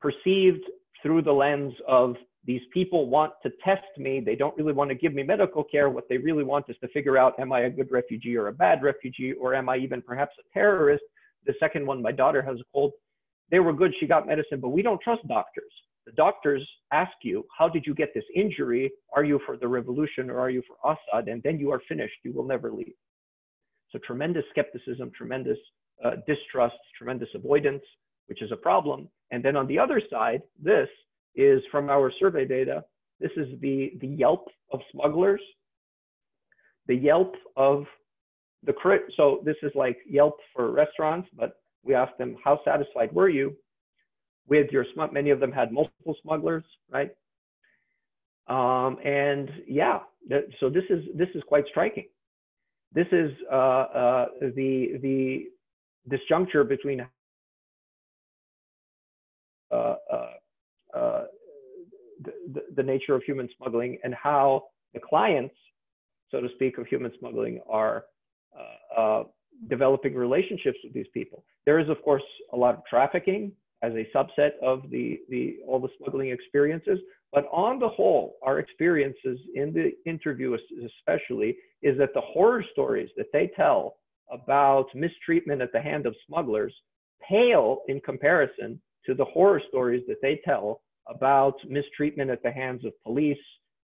perceived through the lens of these people want to test me. They don't really want to give me medical care. What they really want is to figure out, am I a good refugee or a bad refugee, or am I even perhaps a terrorist? The second one, my daughter has a cold. They were good. She got medicine, but we don't trust doctors. The doctors ask you, how did you get this injury? Are you for the revolution or are you for Assad? And then you are finished. You will never leave. So tremendous skepticism, tremendous uh, distrust, tremendous avoidance, which is a problem. And then on the other side, this is from our survey data. This is the, the Yelp of smugglers, the Yelp of the, so this is like Yelp for restaurants, but we asked them, how satisfied were you with your, many of them had multiple smugglers, right? Um, and yeah, so this is, this is quite striking. This is uh, uh, the, the disjuncture between uh, uh uh, the, the nature of human smuggling and how the clients, so to speak, of human smuggling are uh, uh, developing relationships with these people. There is, of course, a lot of trafficking as a subset of the, the all the smuggling experiences. But on the whole, our experiences in the interview, especially, is that the horror stories that they tell about mistreatment at the hand of smugglers pale in comparison to the horror stories that they tell about mistreatment at the hands of police,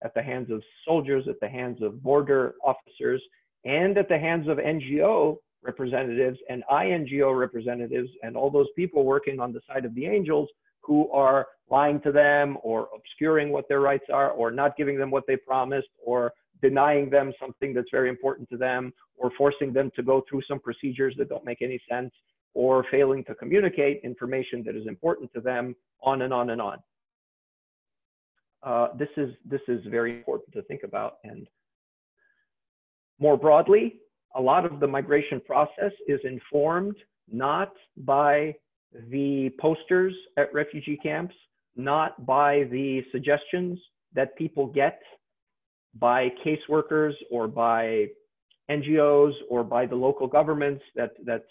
at the hands of soldiers, at the hands of border officers, and at the hands of NGO representatives and INGO representatives and all those people working on the side of the angels who are lying to them or obscuring what their rights are or not giving them what they promised or denying them something that's very important to them or forcing them to go through some procedures that don't make any sense or failing to communicate information that is important to them, on and on and on. Uh, this is this is very important to think about. And more broadly, a lot of the migration process is informed not by the posters at refugee camps, not by the suggestions that people get by caseworkers or by NGOs or by the local governments that that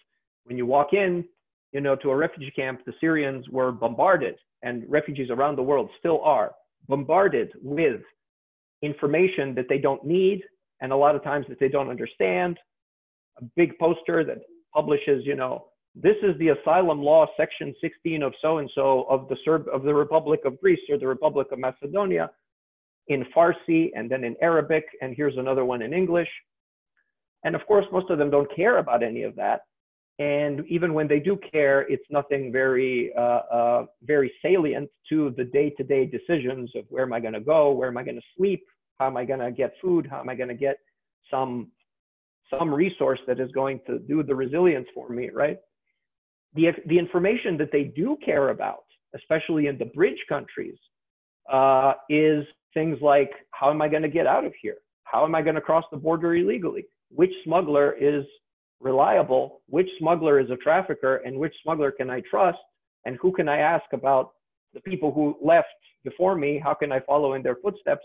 when you walk in, you know, to a refugee camp, the Syrians were bombarded, and refugees around the world still are bombarded with information that they don't need, and a lot of times that they don't understand. A big poster that publishes, you know, this is the asylum law, section 16 of so and so of the Serb of the Republic of Greece or the Republic of Macedonia in Farsi and then in Arabic, and here's another one in English. And of course, most of them don't care about any of that. And even when they do care, it's nothing very, uh, uh, very salient to the day-to-day decisions of where am I going to go, where am I going to sleep, how am I going to get food, how am I going to get some, some resource that is going to do the resilience for me, right? The, the information that they do care about, especially in the bridge countries, uh, is things like how am I going to get out of here? How am I going to cross the border illegally? Which smuggler is reliable, which smuggler is a trafficker and which smuggler can I trust and who can I ask about the people who left before me, how can I follow in their footsteps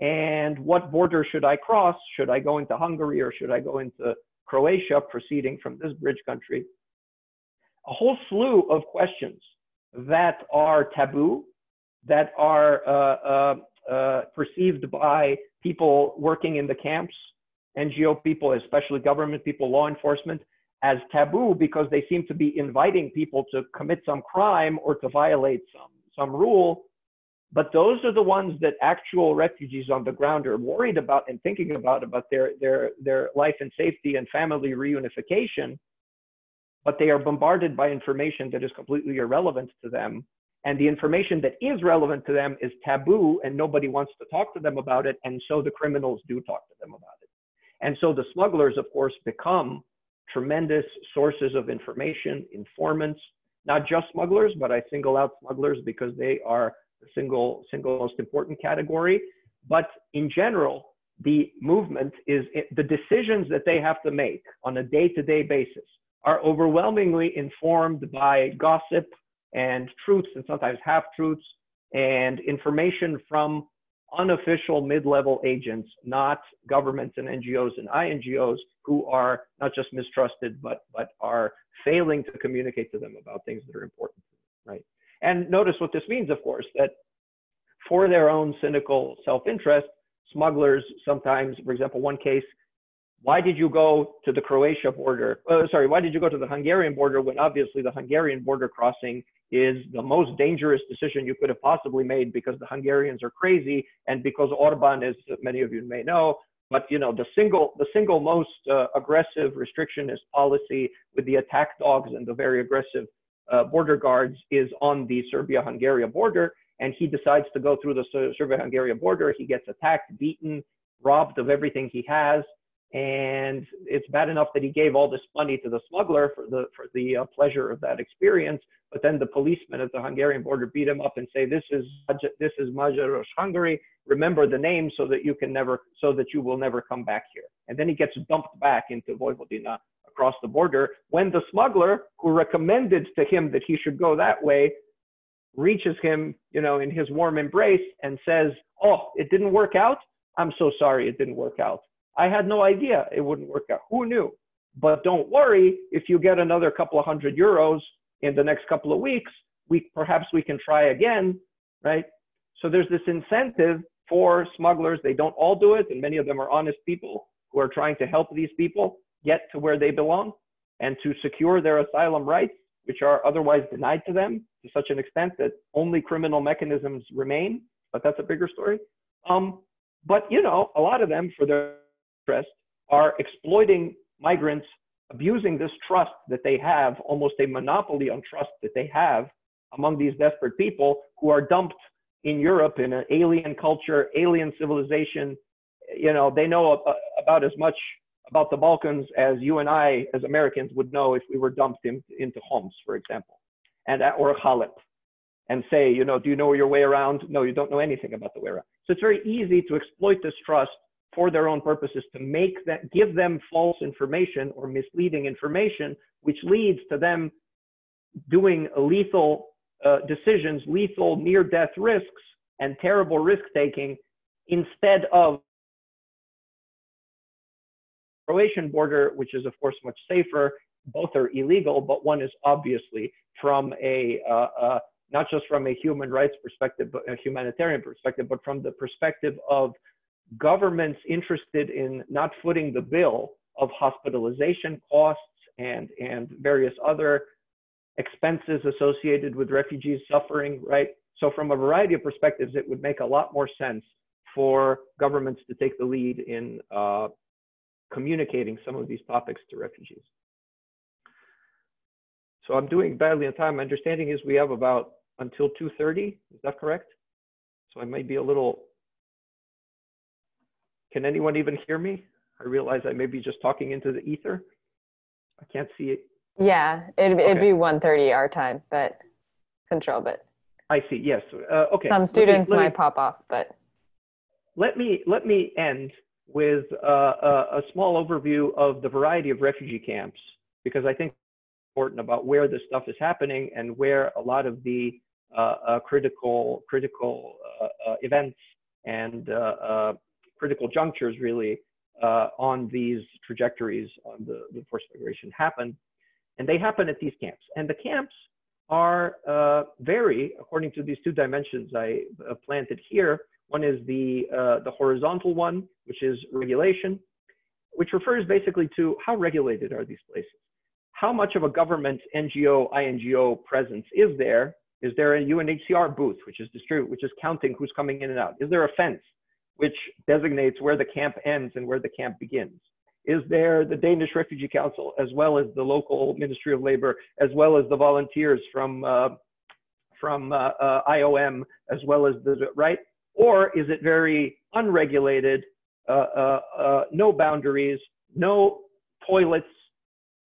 and what border should I cross? Should I go into Hungary or should I go into Croatia proceeding from this bridge country? A whole slew of questions that are taboo, that are uh, uh, uh, perceived by people working in the camps, NGO people, especially government people, law enforcement, as taboo because they seem to be inviting people to commit some crime or to violate some, some rule. But those are the ones that actual refugees on the ground are worried about and thinking about, about their, their, their life and safety and family reunification. But they are bombarded by information that is completely irrelevant to them. And the information that is relevant to them is taboo and nobody wants to talk to them about it. And so the criminals do talk to them about it. And so the smugglers, of course, become tremendous sources of information, informants, not just smugglers, but I single out smugglers because they are single, single most important category. But in general, the movement is the decisions that they have to make on a day-to-day basis are overwhelmingly informed by gossip and truths and sometimes half truths and information from unofficial mid-level agents, not governments and NGOs and INGOs who are not just mistrusted, but, but are failing to communicate to them about things that are important, right? And notice what this means, of course, that for their own cynical self-interest, smugglers sometimes, for example, one case, why did you go to the Croatia border? Uh, sorry, why did you go to the Hungarian border when obviously the Hungarian border crossing is the most dangerous decision you could have possibly made because the Hungarians are crazy and because Orban, as many of you may know, but you know the single the single most uh, aggressive restrictionist policy with the attack dogs and the very aggressive uh, border guards is on the Serbia-Hungary border, and he decides to go through the Serbia-Hungary border. He gets attacked, beaten, robbed of everything he has, and it's bad enough that he gave all this money to the smuggler for the for the uh, pleasure of that experience but then the policemen at the Hungarian border beat him up and say this is this is Magyaros Hungary remember the name so that you can never so that you will never come back here and then he gets dumped back into Vojvodina across the border when the smuggler who recommended to him that he should go that way reaches him you know in his warm embrace and says oh it didn't work out i'm so sorry it didn't work out I had no idea it wouldn't work out. Who knew? But don't worry, if you get another couple of hundred euros in the next couple of weeks, we perhaps we can try again, right? So there's this incentive for smugglers. They don't all do it, and many of them are honest people who are trying to help these people get to where they belong and to secure their asylum rights, which are otherwise denied to them to such an extent that only criminal mechanisms remain. But that's a bigger story. Um, but you know, a lot of them, for their interest are exploiting migrants, abusing this trust that they have, almost a monopoly on trust that they have among these desperate people who are dumped in Europe in an alien culture, alien civilization. You know, they know about as much about the Balkans as you and I, as Americans, would know if we were dumped in, into Homs, for example, and or Halep, and say, you know, do you know your way around? No, you don't know anything about the way around. So it's very easy to exploit this trust for their own purposes to make that give them false information or misleading information, which leads to them doing lethal uh, decisions, lethal near death risks, and terrible risk taking instead of Croatian border, which is of course much safer. Both are illegal, but one is obviously from a uh, uh, not just from a human rights perspective, but a humanitarian perspective, but from the perspective of governments interested in not footing the bill of hospitalization costs and, and various other expenses associated with refugees suffering, right? So from a variety of perspectives, it would make a lot more sense for governments to take the lead in uh, communicating some of these topics to refugees. So I'm doing badly on time. My understanding is we have about until 2.30, is that correct? So I might be a little can anyone even hear me? I realize I may be just talking into the ether. I can't see it. Yeah, it'd, it'd be 1.30 our time, but central, but. I see, yes. Uh, okay. Some students me, might me, pop off, but. Let me, let me end with a, a small overview of the variety of refugee camps, because I think it's important about where this stuff is happening and where a lot of the uh, uh critical, critical uh, uh, events and critical junctures really on these trajectories on the, the forced migration happen. And they happen at these camps. And the camps are uh, vary according to these two dimensions I uh, planted here. One is the, uh, the horizontal one, which is regulation, which refers basically to how regulated are these places? How much of a government NGO, INGO presence is there? Is there a UNHCR booth, which is distribute, which is counting who's coming in and out? Is there a fence, which designates where the camp ends and where the camp begins? Is there the Danish Refugee Council, as well as the local Ministry of Labor, as well as the volunteers from uh, from uh, uh, IOM, as well as the right? Or is it very unregulated, uh, uh, uh, no boundaries, no toilets,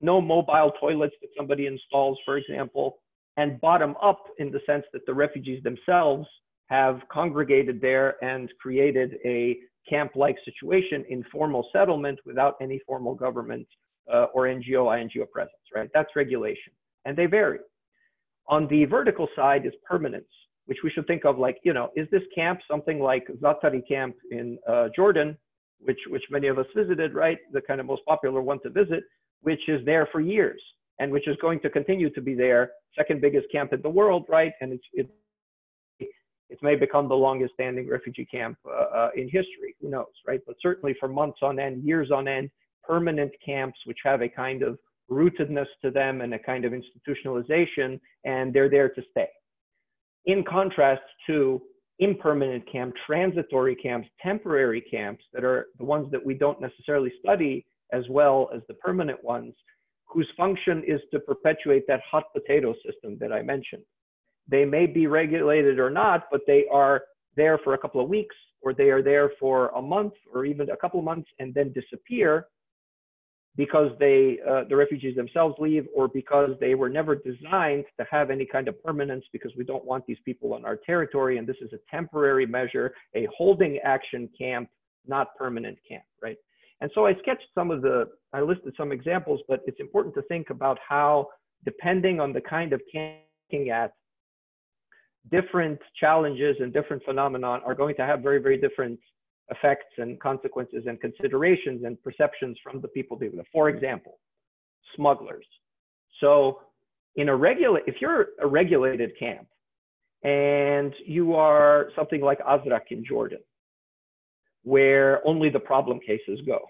no mobile toilets that somebody installs, for example, and bottom up in the sense that the refugees themselves have congregated there and created a camp-like situation, informal settlement without any formal government uh, or NGO, INGO presence, right? That's regulation, and they vary. On the vertical side is permanence, which we should think of like, you know, is this camp something like Zaatari camp in uh, Jordan, which, which many of us visited, right? The kind of most popular one to visit, which is there for years and which is going to continue to be there, second biggest camp in the world, right? And it's, it, it may become the longest standing refugee camp uh, uh, in history, who knows, right? But certainly for months on end, years on end, permanent camps which have a kind of rootedness to them and a kind of institutionalization, and they're there to stay. In contrast to impermanent camps, transitory camps, temporary camps that are the ones that we don't necessarily study as well as the permanent ones, whose function is to perpetuate that hot potato system that I mentioned. They may be regulated or not, but they are there for a couple of weeks, or they are there for a month or even a couple of months and then disappear because they, uh, the refugees themselves leave or because they were never designed to have any kind of permanence because we don't want these people on our territory. And this is a temporary measure, a holding action camp, not permanent camp, right? And so I sketched some of the, I listed some examples, but it's important to think about how, depending on the kind of camping at, different challenges and different phenomenon are going to have very, very different effects and consequences and considerations and perceptions from the people with. For example, smugglers. So in a regular, if you're a regulated camp and you are something like Azraq in Jordan, where only the problem cases go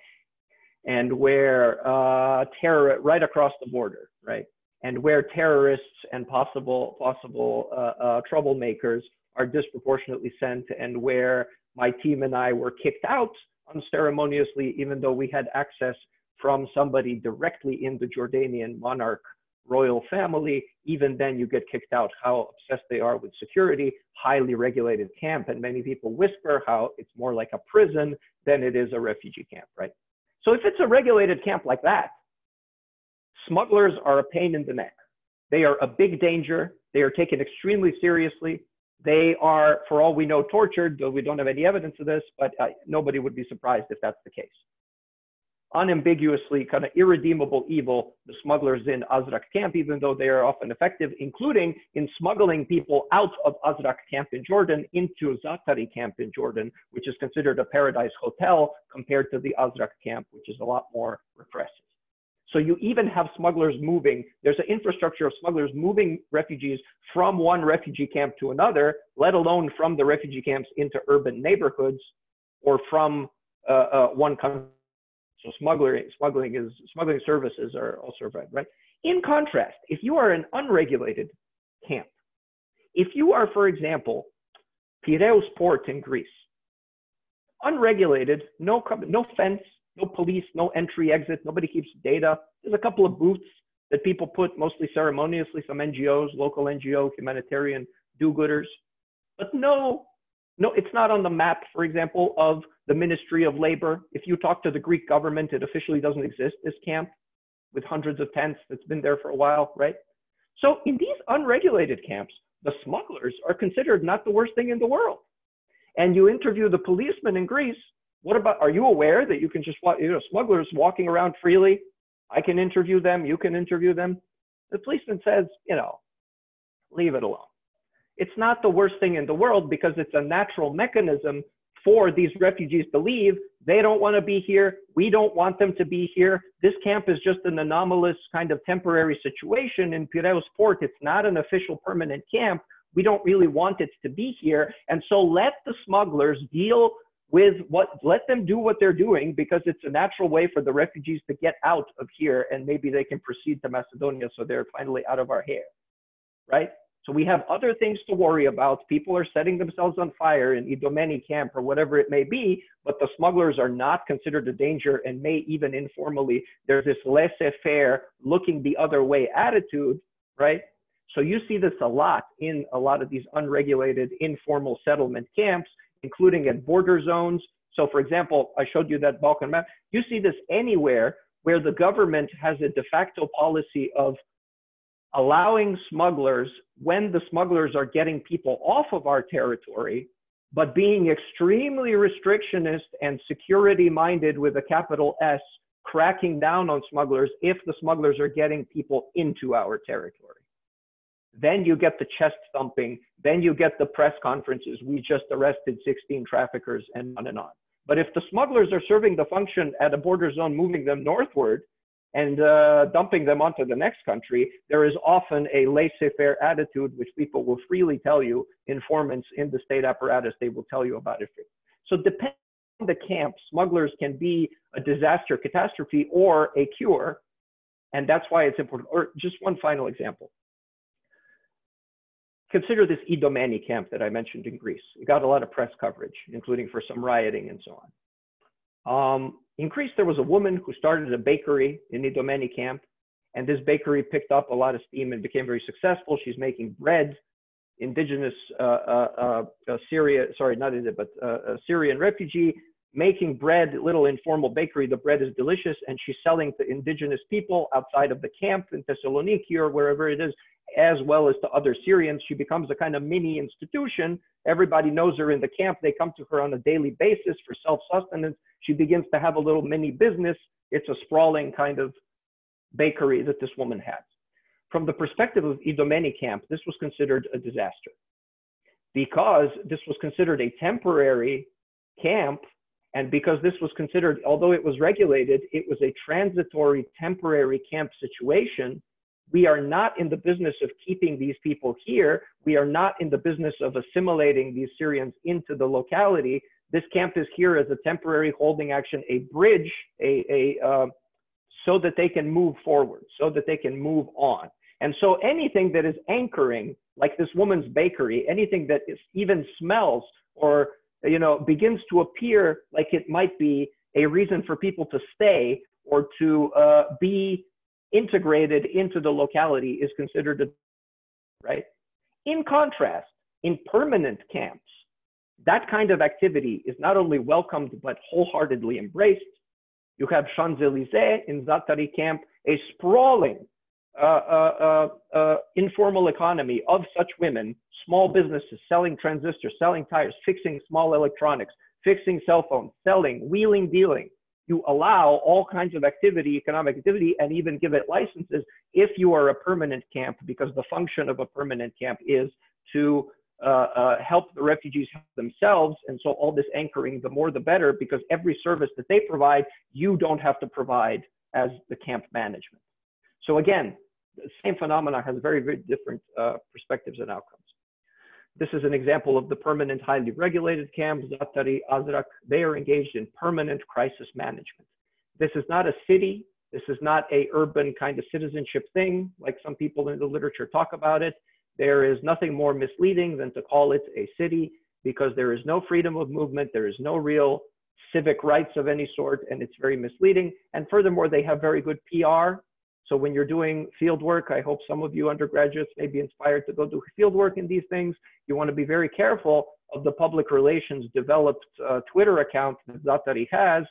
and where uh, terror right across the border, right? And where terrorists and possible possible uh, uh, troublemakers are disproportionately sent, and where my team and I were kicked out unceremoniously, even though we had access from somebody directly in the Jordanian monarch royal family, even then you get kicked out. How obsessed they are with security, highly regulated camp. And many people whisper how it's more like a prison than it is a refugee camp, right? So if it's a regulated camp like that, smugglers are a pain in the neck. They are a big danger. They are taken extremely seriously. They are, for all we know, tortured, though we don't have any evidence of this, but uh, nobody would be surprised if that's the case unambiguously kind of irredeemable evil, the smugglers in Azraq camp, even though they are often effective, including in smuggling people out of Azraq camp in Jordan into Zaatari camp in Jordan, which is considered a paradise hotel compared to the Azraq camp, which is a lot more repressive. So you even have smugglers moving. There's an infrastructure of smugglers moving refugees from one refugee camp to another, let alone from the refugee camps into urban neighborhoods or from uh, uh, one country so smuggling, smuggling is smuggling services are also red, right? In contrast, if you are an unregulated camp, if you are, for example, Piraeus port in Greece, unregulated, no no fence, no police, no entry exit, nobody keeps data. There's a couple of booths that people put mostly ceremoniously, some NGOs, local NGO, humanitarian do-gooders, but no no, it's not on the map, for example, of the Ministry of Labor. If you talk to the Greek government, it officially doesn't exist, this camp with hundreds of tents that's been there for a while, right? So in these unregulated camps, the smugglers are considered not the worst thing in the world. And you interview the policemen in Greece. What about, are you aware that you can just, you know, smugglers walking around freely? I can interview them, you can interview them. The policeman says, you know, leave it alone it's not the worst thing in the world because it's a natural mechanism for these refugees to leave. They don't want to be here. We don't want them to be here. This camp is just an anomalous kind of temporary situation in Piraeus port. It's not an official permanent camp. We don't really want it to be here. And so let the smugglers deal with what, let them do what they're doing because it's a natural way for the refugees to get out of here and maybe they can proceed to Macedonia so they're finally out of our hair, right? So we have other things to worry about. People are setting themselves on fire in Idomeni camp or whatever it may be, but the smugglers are not considered a danger and may even informally, there's this laissez-faire, looking the other way attitude, right? So you see this a lot in a lot of these unregulated informal settlement camps, including at border zones. So for example, I showed you that Balkan map. You see this anywhere where the government has a de facto policy of allowing smugglers, when the smugglers are getting people off of our territory, but being extremely restrictionist and security minded with a capital S, cracking down on smugglers if the smugglers are getting people into our territory. Then you get the chest thumping. Then you get the press conferences. We just arrested 16 traffickers and on and on. But if the smugglers are serving the function at a border zone, moving them northward and uh, dumping them onto the next country, there is often a laissez-faire attitude, which people will freely tell you, informants in the state apparatus, they will tell you about it. So depending on the camp, smugglers can be a disaster catastrophe or a cure. And that's why it's important. Or just one final example consider this Idomeni camp that I mentioned in Greece. It got a lot of press coverage, including for some rioting and so on. Um, in Greece, there was a woman who started a bakery in Idomeni camp, and this bakery picked up a lot of steam and became very successful. She's making bread. Indigenous uh, uh, uh, Syria, sorry, not India, but uh, a Syrian refugee making bread, little informal bakery. The bread is delicious, and she's selling to indigenous people outside of the camp in Thessaloniki or wherever it is as well as to other Syrians. She becomes a kind of mini institution. Everybody knows her in the camp. They come to her on a daily basis for self sustenance. She begins to have a little mini business. It's a sprawling kind of bakery that this woman has. From the perspective of Idomeni camp, this was considered a disaster because this was considered a temporary camp. And because this was considered, although it was regulated, it was a transitory, temporary camp situation we are not in the business of keeping these people here. We are not in the business of assimilating these Syrians into the locality. This camp is here as a temporary holding action, a bridge, a, a uh, so that they can move forward, so that they can move on. And so anything that is anchoring, like this woman's bakery, anything that is, even smells or you know begins to appear like it might be a reason for people to stay or to uh, be integrated into the locality is considered a right. In contrast, in permanent camps, that kind of activity is not only welcomed but wholeheartedly embraced. You have Champs-Élysées in Zaatari camp, a sprawling uh, uh, uh, uh, informal economy of such women, small businesses selling transistors, selling tires, fixing small electronics, fixing cell phones, selling, wheeling, dealing, you allow all kinds of activity, economic activity, and even give it licenses if you are a permanent camp, because the function of a permanent camp is to uh, uh, help the refugees themselves. And so all this anchoring, the more the better, because every service that they provide, you don't have to provide as the camp management. So again, the same phenomena has very, very different uh, perspectives and outcomes. This is an example of the permanent highly regulated camps, Zaatari, Azraq. They are engaged in permanent crisis management. This is not a city. This is not a urban kind of citizenship thing, like some people in the literature talk about it. There is nothing more misleading than to call it a city because there is no freedom of movement. There is no real civic rights of any sort, and it's very misleading. And furthermore, they have very good PR so when you're doing field work, I hope some of you undergraduates may be inspired to go do field work in these things. You want to be very careful of the public relations developed uh, Twitter account that Zaatari has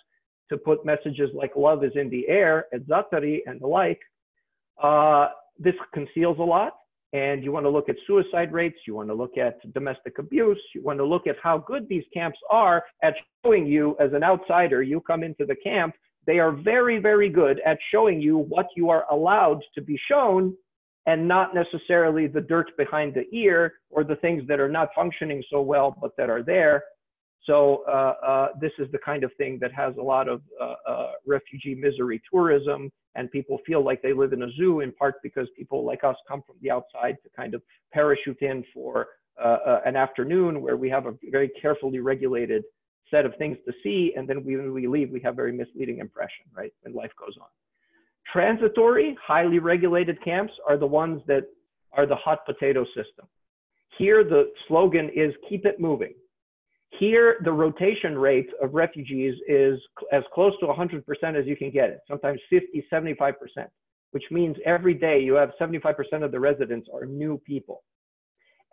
to put messages like love is in the air at Zaatari and the like. Uh, this conceals a lot. And you want to look at suicide rates, you want to look at domestic abuse, you want to look at how good these camps are at showing you as an outsider, you come into the camp they are very, very good at showing you what you are allowed to be shown and not necessarily the dirt behind the ear or the things that are not functioning so well, but that are there. So uh, uh, this is the kind of thing that has a lot of uh, uh refugee misery tourism and people feel like they live in a zoo in part because people like us come from the outside to kind of parachute in for uh, uh, an afternoon where we have a very carefully regulated set of things to see, and then when we leave, we have very misleading impression, right? And life goes on. Transitory, highly regulated camps are the ones that are the hot potato system. Here, the slogan is keep it moving. Here, the rotation rate of refugees is as close to 100% as you can get it, sometimes 50, 75%, which means every day you have 75% of the residents are new people.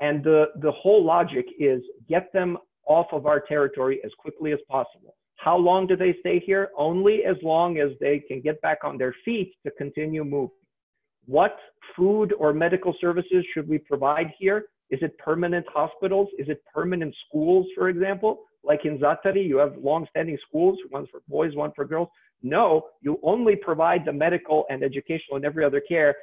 And the, the whole logic is get them off of our territory as quickly as possible. How long do they stay here? Only as long as they can get back on their feet to continue moving. What food or medical services should we provide here? Is it permanent hospitals? Is it permanent schools, for example? Like in Zaatari, you have long-standing schools, one for boys, one for girls. No, you only provide the medical and educational and every other care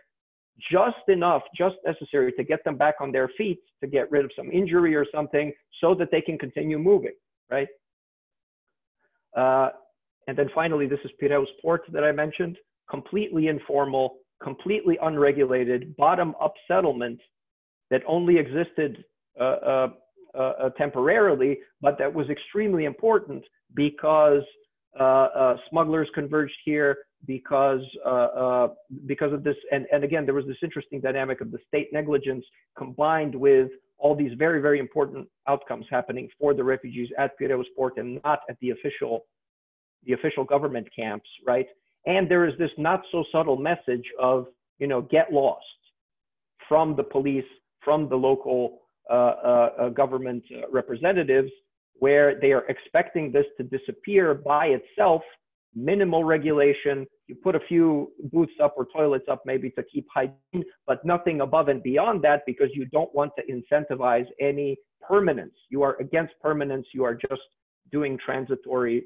just enough, just necessary to get them back on their feet, to get rid of some injury or something, so that they can continue moving, right? Uh, and then finally, this is Piraeus Port that I mentioned, completely informal, completely unregulated, bottom-up settlement that only existed uh, uh, uh, uh temporarily, but that was extremely important because uh, smugglers converged here, because because of this, and, and again, there was this interesting dynamic of the state negligence combined with all these very, very important outcomes happening for the refugees at Piraeus port and not at the official, the official government camps, right? And there is this not so subtle message of, you know, get lost from the police, from the local uh, uh, uh government uh, representatives, where they are expecting this to disappear by itself, minimal regulation. You put a few booths up or toilets up maybe to keep hygiene, but nothing above and beyond that because you don't want to incentivize any permanence. You are against permanence. You are just doing transitory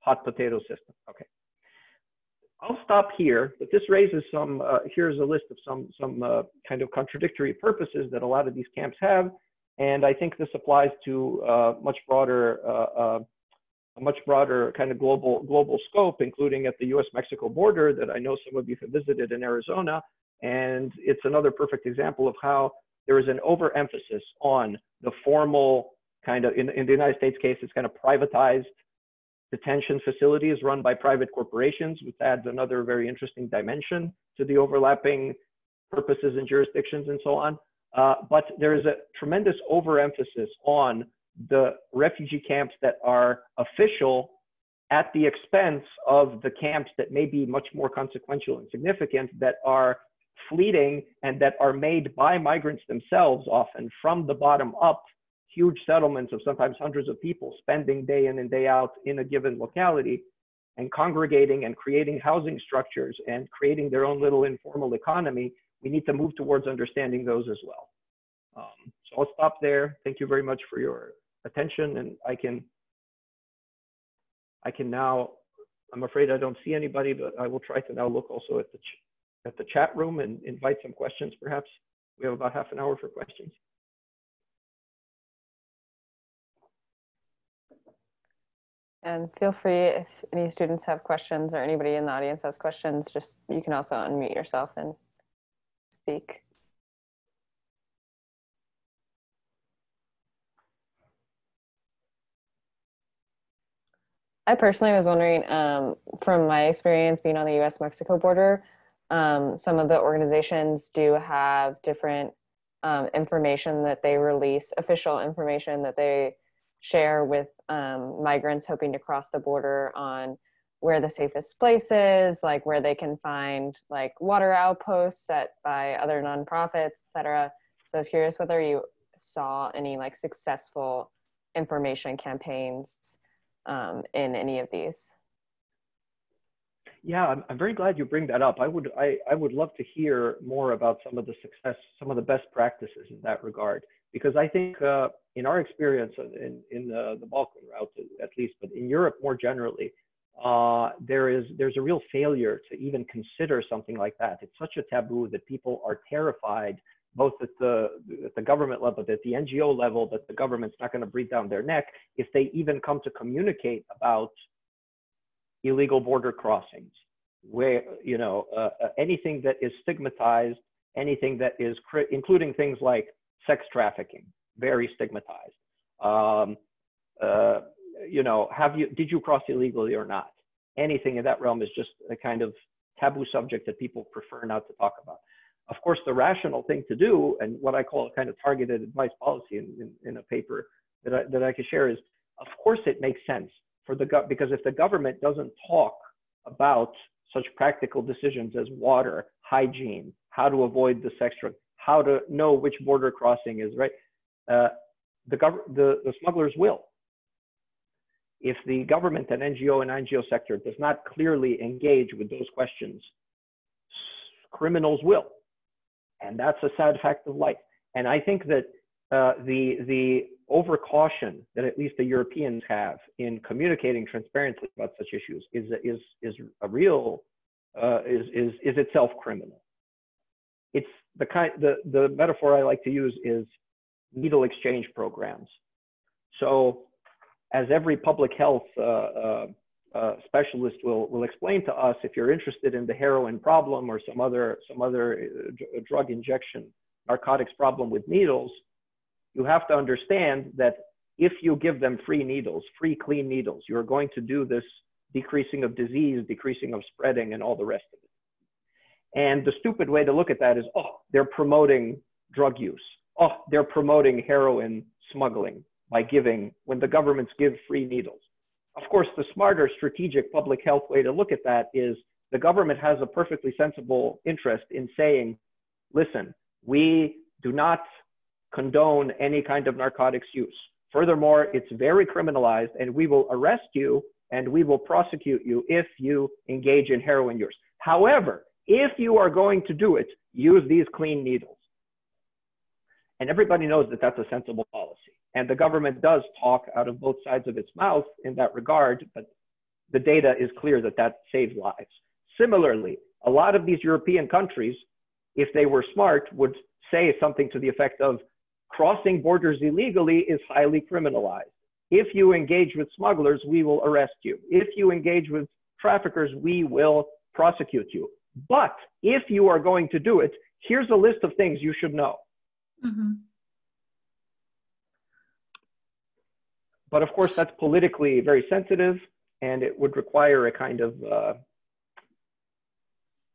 hot potato system. Okay. I'll stop here, but this raises some, uh, here's a list of some, some uh, kind of contradictory purposes that a lot of these camps have. And I think this applies to uh, much broader, uh, uh, a much broader kind of global, global scope, including at the US-Mexico border that I know some of you have visited in Arizona. And it's another perfect example of how there is an overemphasis on the formal kind of, in, in the United States case, it's kind of privatized detention facilities run by private corporations, which adds another very interesting dimension to the overlapping purposes and jurisdictions and so on. Uh, but there is a tremendous overemphasis on the refugee camps that are official at the expense of the camps that may be much more consequential and significant that are fleeting and that are made by migrants themselves often from the bottom up huge settlements of sometimes hundreds of people spending day in and day out in a given locality and congregating and creating housing structures and creating their own little informal economy, we need to move towards understanding those as well. Um, so I'll stop there. Thank you very much for your attention and I can I can now I'm afraid I don't see anybody, but I will try to now look also at the at the chat room and invite some questions perhaps. We have about half an hour for questions. And feel free if any students have questions or anybody in the audience has questions, just you can also unmute yourself and speak. I personally was wondering, um, from my experience being on the US Mexico border, um, some of the organizations do have different um, information that they release, official information that they share with um, migrants hoping to cross the border on where the safest place is, like where they can find like water outposts set by other nonprofits, etc. So I was curious whether you saw any like successful information campaigns um, in any of these. Yeah, I'm, I'm very glad you bring that up. I would I, I would love to hear more about some of the success, some of the best practices in that regard because I think uh, in our experience in, in the, the Balkan route, at least, but in Europe more generally, uh, there is there's a real failure to even consider something like that. It's such a taboo that people are terrified, both at the at the government level, at the NGO level, that the government's not going to breathe down their neck if they even come to communicate about illegal border crossings. where you know uh, uh, anything that is stigmatized, anything that is including things like sex trafficking, very stigmatized. Um, uh, you know, have you did you cross illegally or not? Anything in that realm is just a kind of taboo subject that people prefer not to talk about. Of course, the rational thing to do, and what I call a kind of targeted advice policy in, in, in a paper that I, that I can share is, of course, it makes sense for the gut because if the government doesn't talk about such practical decisions as water, hygiene, how to avoid the sex trade, how to know which border crossing is right, uh, the, gov- the, the smugglers will. If the government and NGO and NGO sector does not clearly engage with those questions, criminals will. And that's a sad fact of life. And I think that uh, the, the overcaution that at least the Europeans have in communicating transparently about such issues is, is, is a real, uh, is, is, is itself criminal. It's the kind, the, the metaphor I like to use is needle exchange programs. So as every public health uh, uh, uh, specialist will, will explain to us, if you're interested in the heroin problem or some other, some other uh, drug injection narcotics problem with needles, you have to understand that if you give them free needles, free clean needles, you're going to do this decreasing of disease, decreasing of spreading, and all the rest of it. And the stupid way to look at that is, oh, they're promoting drug use. Oh, they're promoting heroin smuggling by giving, when the governments give free needles. Of course, the smarter strategic public health way to look at that is the government has a perfectly sensible interest in saying, listen, we do not condone any kind of narcotics use. Furthermore, it's very criminalized and we will arrest you and we will prosecute you if you engage in heroin use. However, if you are going to do it, use these clean needles. And everybody knows that that's a sensible policy. And the government does talk out of both sides of its mouth in that regard, but the data is clear that that saves lives. Similarly, a lot of these European countries, if they were smart, would say something to the effect of crossing borders illegally is highly criminalized. If you engage with smugglers, we will arrest you. If you engage with traffickers, we will prosecute you. But if you are going to do it, here's a list of things you should know. Mm-hmm. But of course, that's politically very sensitive, and it would require a kind of uh,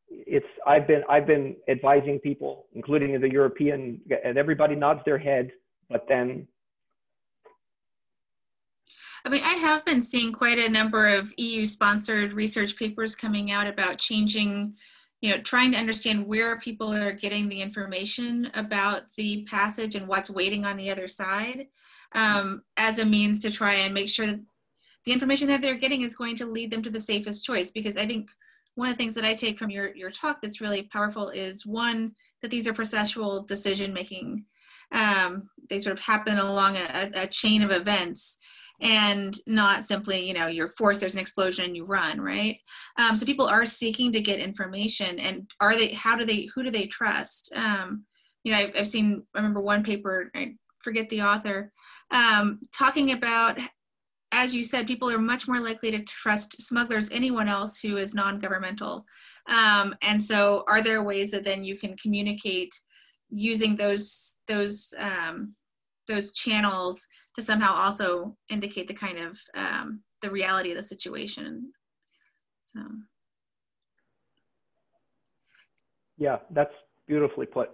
it's I've been I've been advising people, including the European, and everybody nods their head, but then. I mean, I have been seeing quite a number of EU-sponsored research papers coming out about changing, you know, trying to understand where people are getting the information about the passage and what's waiting on the other side, um, as a means to try and make sure that the information that they're getting is going to lead them to the safest choice. Because I think one of the things that I take from your, your talk that's really powerful is one, that these are processual decision making. Um, they sort of happen along a, a, chain of events and not simply, you know, you're forced, there's an explosion and you run, right? Um, so people are seeking to get information and are they, how do they, who do they trust? Um, you know, I've, I've seen, I remember one paper, I forget the author, um, talking about as you said, people are much more likely to trust smugglers, anyone else who is non-governmental. Um, and so, are there ways that then you can communicate using those those um, those channels to somehow also indicate the kind of um, the reality of the situation? So. Yeah, that's beautifully put.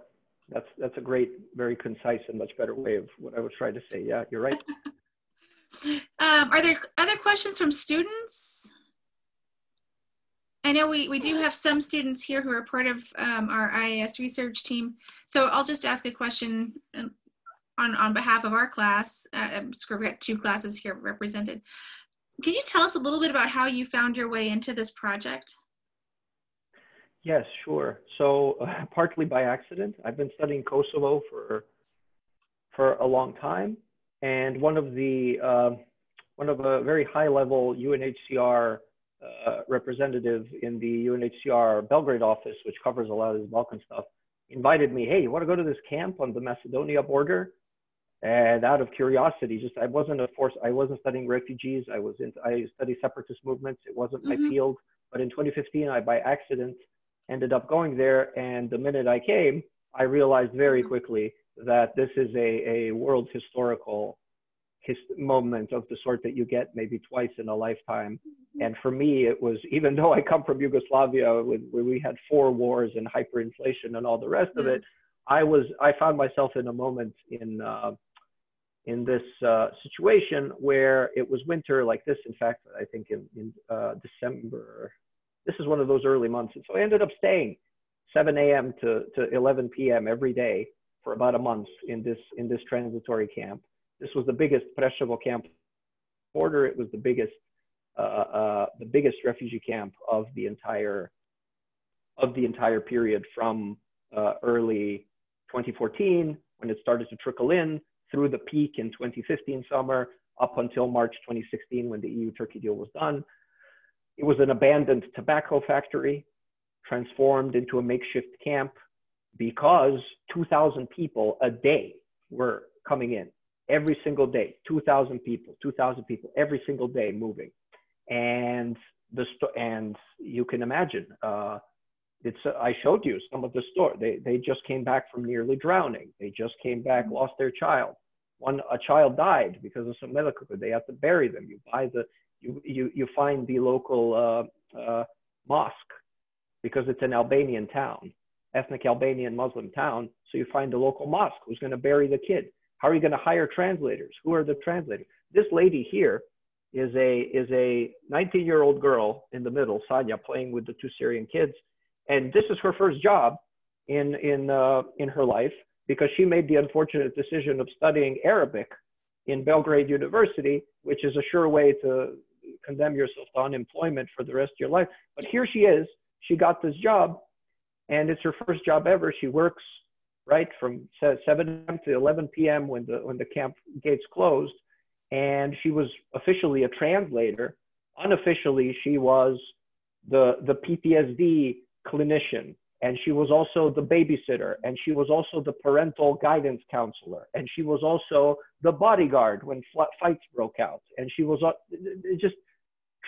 That's that's a great, very concise and much better way of what I was trying to say. Yeah, you're right. Um, are there other questions from students? I know we, we do have some students here who are part of um, our IAS research team. So I'll just ask a question on, on behalf of our class. Uh, um, we've got two classes here represented. Can you tell us a little bit about how you found your way into this project? Yes, sure. So uh, partly by accident, I've been studying Kosovo for, for a long time and one of the uh, one of a very high level UNHCR uh, representative in the UNHCR Belgrade office, which covers a lot of this Balkan stuff, invited me. Hey, you want to go to this camp on the Macedonia border? And out of curiosity, just I wasn't a force. I wasn't studying refugees. I was in. I studied separatist movements. It wasn't my mm-hmm. field. But in 2015, I by accident ended up going there. And the minute I came, I realized very quickly that this is a, a world historical his moment of the sort that you get maybe twice in a lifetime. And for me, it was even though I come from Yugoslavia, where we had four wars and hyperinflation and all the rest of it, I was I found myself in a moment in uh, in this uh, situation where it was winter like this. In fact, I think in, in uh, December. This is one of those early months, and so I ended up staying 7 a.m. to, to 11 p.m. every day for about a month in this in this transitory camp. This was the biggest Preševo camp border. It was the biggest uh, uh, the biggest refugee camp of the entire of the entire period from uh, early 2014 when it started to trickle in through the peak in 2015 summer up until March 2016 when the EU-Turkey deal was done. It was an abandoned tobacco factory transformed into a makeshift camp because 2,000 people a day were coming in every single day 2,000 people, 2,000 people every single day moving. And the sto- and you can imagine, uh, it's uh, I showed you some of the story. They they just came back from nearly drowning. They just came back, mm-hmm. lost their child. One a child died because of some medical. They had to bury them. You buy the you you you find the local uh, uh, mosque because it's an Albanian town, ethnic Albanian Muslim town. So you find the local mosque who's going to bury the kid. How are you going to hire translators? Who are the translators? This lady here is a is a 19 year old girl in the middle, Sanya, playing with the two Syrian kids and this is her first job in in uh, in her life because she made the unfortunate decision of studying Arabic in Belgrade University, which is a sure way to condemn yourself to unemployment for the rest of your life. But here she is. She got this job, and it's her first job ever. She works right from 7 a.m. to 11 p.m. when the when the camp gates closed, and she was officially a translator. Unofficially, she was the the PTSD clinician and she was also the babysitter and she was also the parental guidance counselor and she was also the bodyguard when fights broke out and she was uh, just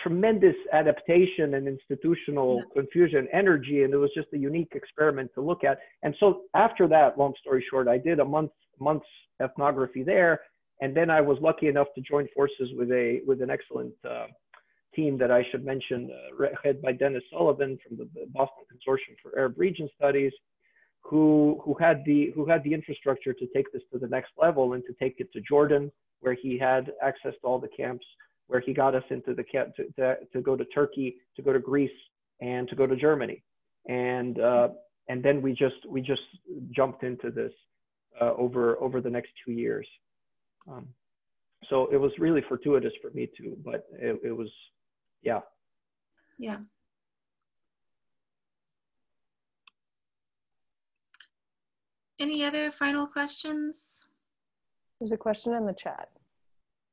tremendous adaptation and institutional yeah. confusion energy and it was just a unique experiment to look at and so after that long story short i did a month month's ethnography there and then i was lucky enough to join forces with a with an excellent uh, team that I should mention, uh, head by Denis Sullivan from the Boston Consortium for Arab Region Studies, who, who, had the, who had the infrastructure to take this to the next level and to take it to Jordan, where he had access to all the camps, where he got us into the camp to, to, to go to Turkey, to go to Greece, and to go to Germany. And, uh, and then we just, we just jumped into this uh, over, over the next two years. Um, so it was really fortuitous for me too, but it, it was yeah. Yeah. Any other final questions? There's a question in the chat.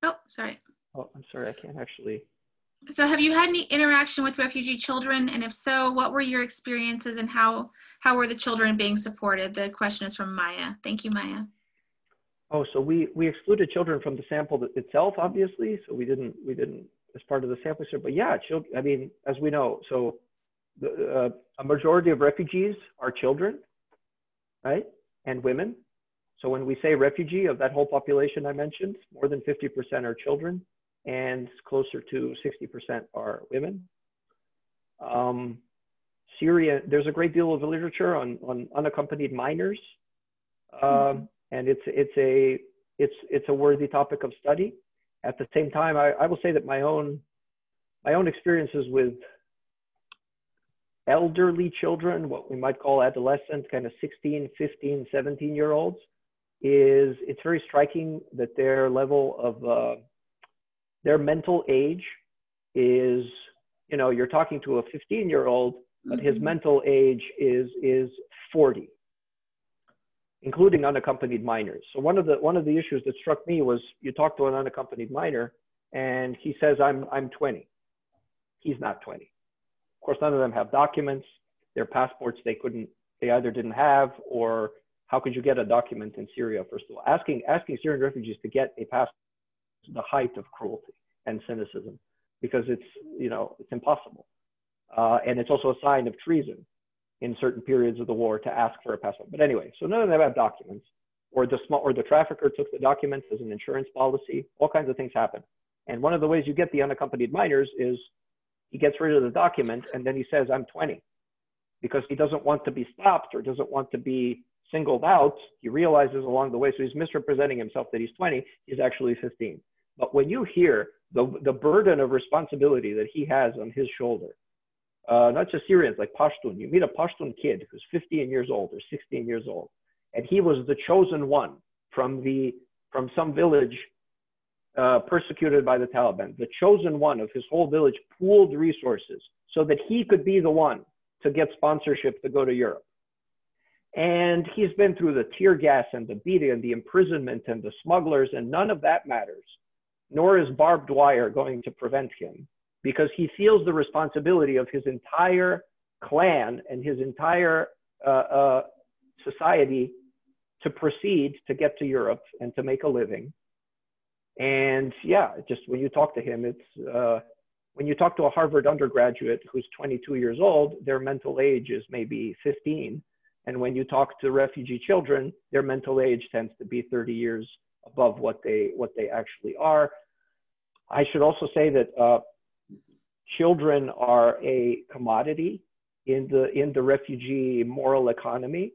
Oh sorry. Oh i'm sorry i can't actually. So have you had any interaction with refugee children? And if so what were your experiences and how how were the children being supported? The question is from maya. Thank you maya. Oh so we we excluded children from the sample itself obviously. So we didn't we didn't as part of the sampling survey. But yeah, I mean, as we know, so the, uh, a majority of refugees are children, right? And women. So when we say refugee of that whole population I mentioned, more than 50% are children and closer to 60% are women. Um, Syria, there's a great deal of literature on, on unaccompanied minors. Um, mm-hmm. And it's, it's, a, it's, it's a worthy topic of study at the same time, I, I will say that my own my own experiences with elderly children, what we might call adolescent, kind of 16, 15, 17 year olds, is it's very striking that their level of uh, their mental age is, you know, you're talking to a 15 year old, but his mm-hmm. mental age is is 40 including unaccompanied minors. So one of the one of the issues that struck me was you talk to an unaccompanied minor and he says I'm I'm 20. He's not 20. Of course, none of them have documents. Their passports they couldn't they either didn't have or how could you get a document in Syria? First of all, asking asking Syrian refugees to get a passport is the height of cruelty and cynicism because it's you know it's impossible. Uh, and it's also a sign of treason in certain periods of the war to ask for a passport. But anyway, so none of them have documents, or the small, or the trafficker took the documents as an insurance policy. All kinds of things happen. And one of the ways you get the unaccompanied minors is he gets rid of the document and then he says, "I'm 20," because he doesn't want to be stopped or doesn't want to be singled out. He realizes along the way, so he's misrepresenting himself that he's 20. He's actually 15. But when you hear the, the burden of responsibility that he has on his shoulder, uh, not just Syrians, like Pashtun. You meet a Pashtun kid who's 15 years old or 16 years old, and he was the chosen one from the from some village uh, persecuted by the Taliban. The chosen one of his whole village pooled resources so that he could be the one to get sponsorship to go to Europe. And he's been through the tear gas and the beating and the imprisonment and the smugglers, and none of that matters. Nor is barbed wire going to prevent him because he feels the responsibility of his entire clan and his entire uh, uh, society to proceed to get to Europe and to make a living. And yeah, just when you talk to him, it's uh, when you talk to a Harvard undergraduate who's 22 years old, their mental age is maybe 15. And when you talk to refugee children, their mental age tends to be 30 years above what they what they actually are. I should also say that uh, children are a commodity in the in the refugee moral economy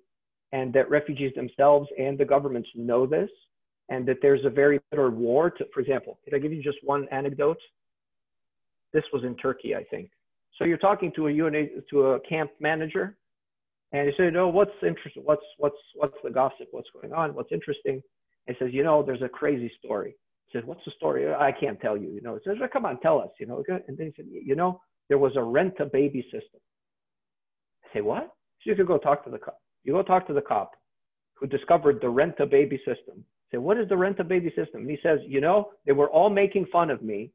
and that refugees themselves and the governments know this and that there's a very bitter war to, for example can i give you just one anecdote this was in turkey i think. So you're talking to a UNA, to a camp manager and you say oh what's interesting what's what's what's the gossip? What's going on? What's interesting? And says you know there's a crazy story said, what's the story? I can't tell you, you know. It says, well, come on, tell us, you know. And then he said, you know, there was a rent-a-baby system. I say, what? So you could go talk to the cop. You go talk to the cop who discovered the rent-a-baby system. I say, what is the rent-a-baby system? And he says, you know, they were all making fun of me,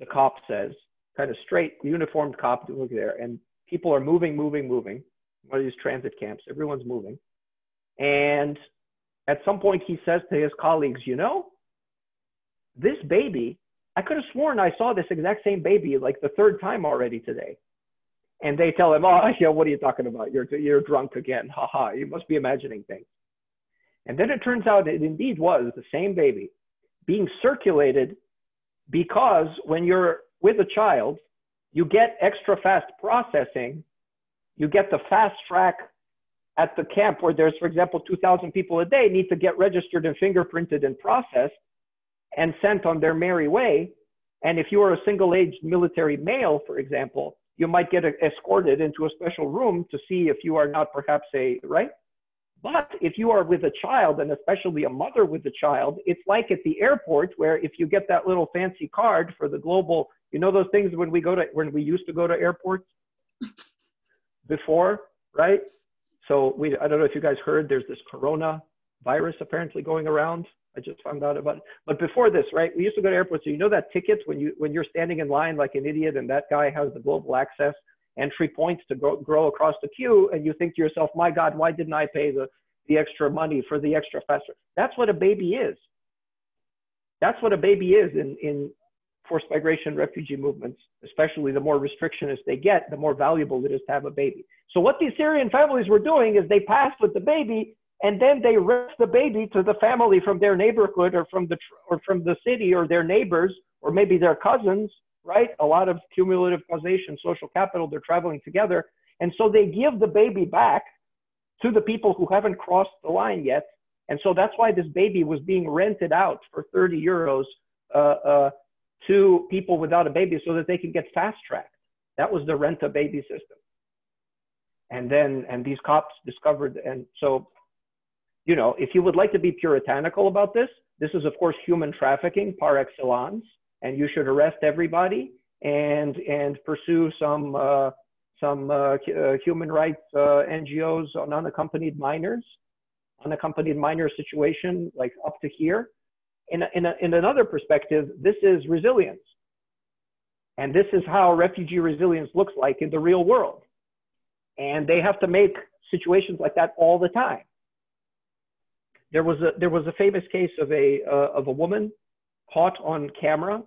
the cop says, kind of straight, uniformed cop doing there. And people are moving, moving, moving. One of these transit camps, everyone's moving. And at some point, he says to his colleagues, you know, this baby, I could have sworn I saw this exact same baby like the third time already today. And they tell him, oh, yeah, what are you talking about? You're, you're drunk again. Ha ha, you must be imagining things. And then it turns out it indeed was the same baby being circulated because when you're with a child, you get extra fast processing. You get the fast track at the camp where there's, for example, 2,000 people a day need to get registered and fingerprinted and processed and sent on their merry way. And if you are a single aged military male, for example, you might get escorted into a special room to see if you are not perhaps a, right? But if you are with a child, and especially a mother with a child, it's like at the airport where if you get that little fancy card for the global, you know those things when we go to when we used to go to airports before, right? So we I don't know if you guys heard there's this corona virus apparently going around. I just found out about it. But before this, right, we used to go to airports. So you know that ticket when you when you're standing in line like an idiot, and that guy has the global access entry points to go grow across the queue, and you think to yourself, my God, why didn't I pay the the extra money for the extra faster? That's what a baby is. That's what a baby is in in forced migration refugee movements, especially the more restrictionist they get, the more valuable it is to have a baby. So what these Syrian families were doing is they passed with the baby and then they rent the baby to the family from their neighborhood or from the or from the city or their neighbors or maybe their cousins right? A lot of cumulative causation social capital they're traveling together. And so they give the baby back to the people who haven't crossed the line yet. And so that's why this baby was being rented out for 30 euros uh, uh, to people without a baby so that they can get fast tracked. That was the rent a baby system. And then and these cops discovered and so you know, if you would like to be puritanical about this, this is of course human trafficking par excellence, and you should arrest everybody and and pursue some uh, some uh, uh, human rights uh, NGOs on unaccompanied minors, unaccompanied minor situation like up to here. In, a, in, a, in another perspective, this is resilience. And this is how refugee resilience looks like in the real world. And they have to make situations like that all the time. There was a there was a famous case of a uh, of a woman caught on camera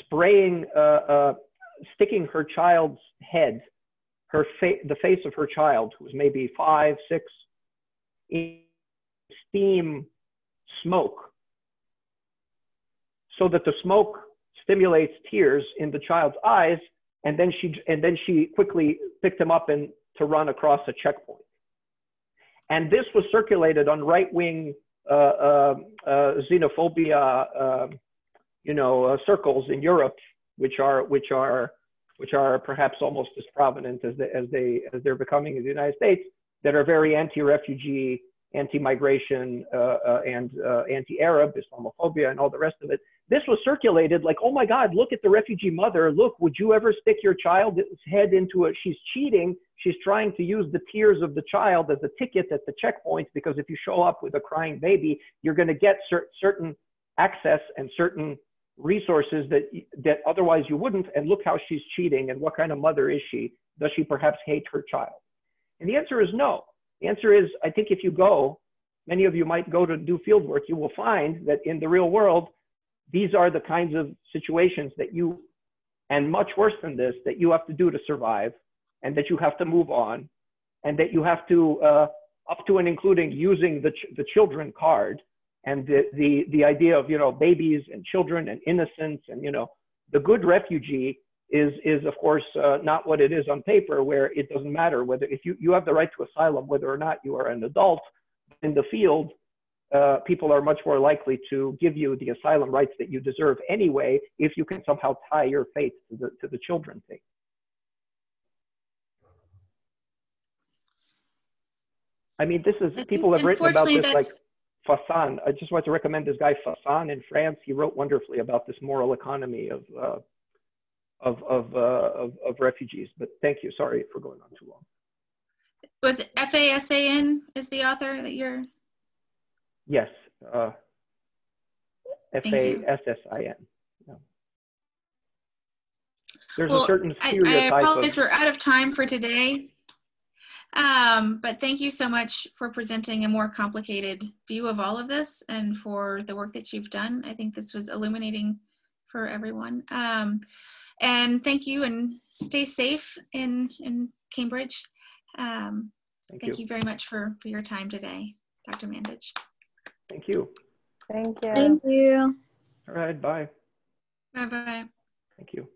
spraying uh, uh, sticking her child's head her fa- the face of her child, who was maybe five, six, in steam smoke, so that the smoke stimulates tears in the child's eyes, and then she and then she quickly picked him up and to run across a checkpoint. And this was circulated on right-wing uh, uh, uh, xenophobia, um, you know, uh, circles in Europe, which are which are which are perhaps almost as prominent as they, as they as they're becoming in the United States, that are very anti-refugee, anti-migration, uh, and anti-Arab, Islamophobia, and all the rest of it this was circulated like, oh my God, look at the refugee mother. Look, would you ever stick your child's head into it? She's cheating. She's trying to use the tears of the child as a ticket at the checkpoints because if you show up with a crying baby, you're going to get cer- certain access and certain resources that that otherwise you wouldn't. And look how she's cheating. And what kind of mother is she? Does she perhaps hate her child? And the answer is no. The answer is, I think if you go, many of you might go to do field work, you will find that in the real world, these are the kinds of situations that you, and much worse than this, that you have to do to survive, and that you have to move on, and that you have to, uh, up to and including using the, ch- the children card, and the, the, the idea of, you know, babies and children and innocence, and, you know, the good refugee is, is of course, uh, not what it is on paper, where it doesn't matter whether, if you, you have the right to asylum, whether or not you are an adult in the field, uh, people are much more likely to give you the asylum rights that you deserve anyway if you can somehow tie your fate to the, to the children thing. I mean, this is, people have written about this like Fassin. I just want to recommend this guy Fassin in France. He wrote wonderfully about this moral economy of, uh, of, of, uh, of, of refugees. But thank you. Sorry for going on too long. Was it F-A-S-A-N is the author that you're Yes. Uh, F A S S I N. There's well, a certain I, I apologize, we're out of time for today. Um, but thank you so much for presenting a more complicated view of all of this and for the work that you've done. I think this was illuminating for everyone. Um, and thank you and stay safe in, in Cambridge. Um, thank, thank you. you. very much for, for your time today, Dr. Mandić. Thank you. Thank you. Thank you. All right, bye. Bye bye. Thank you.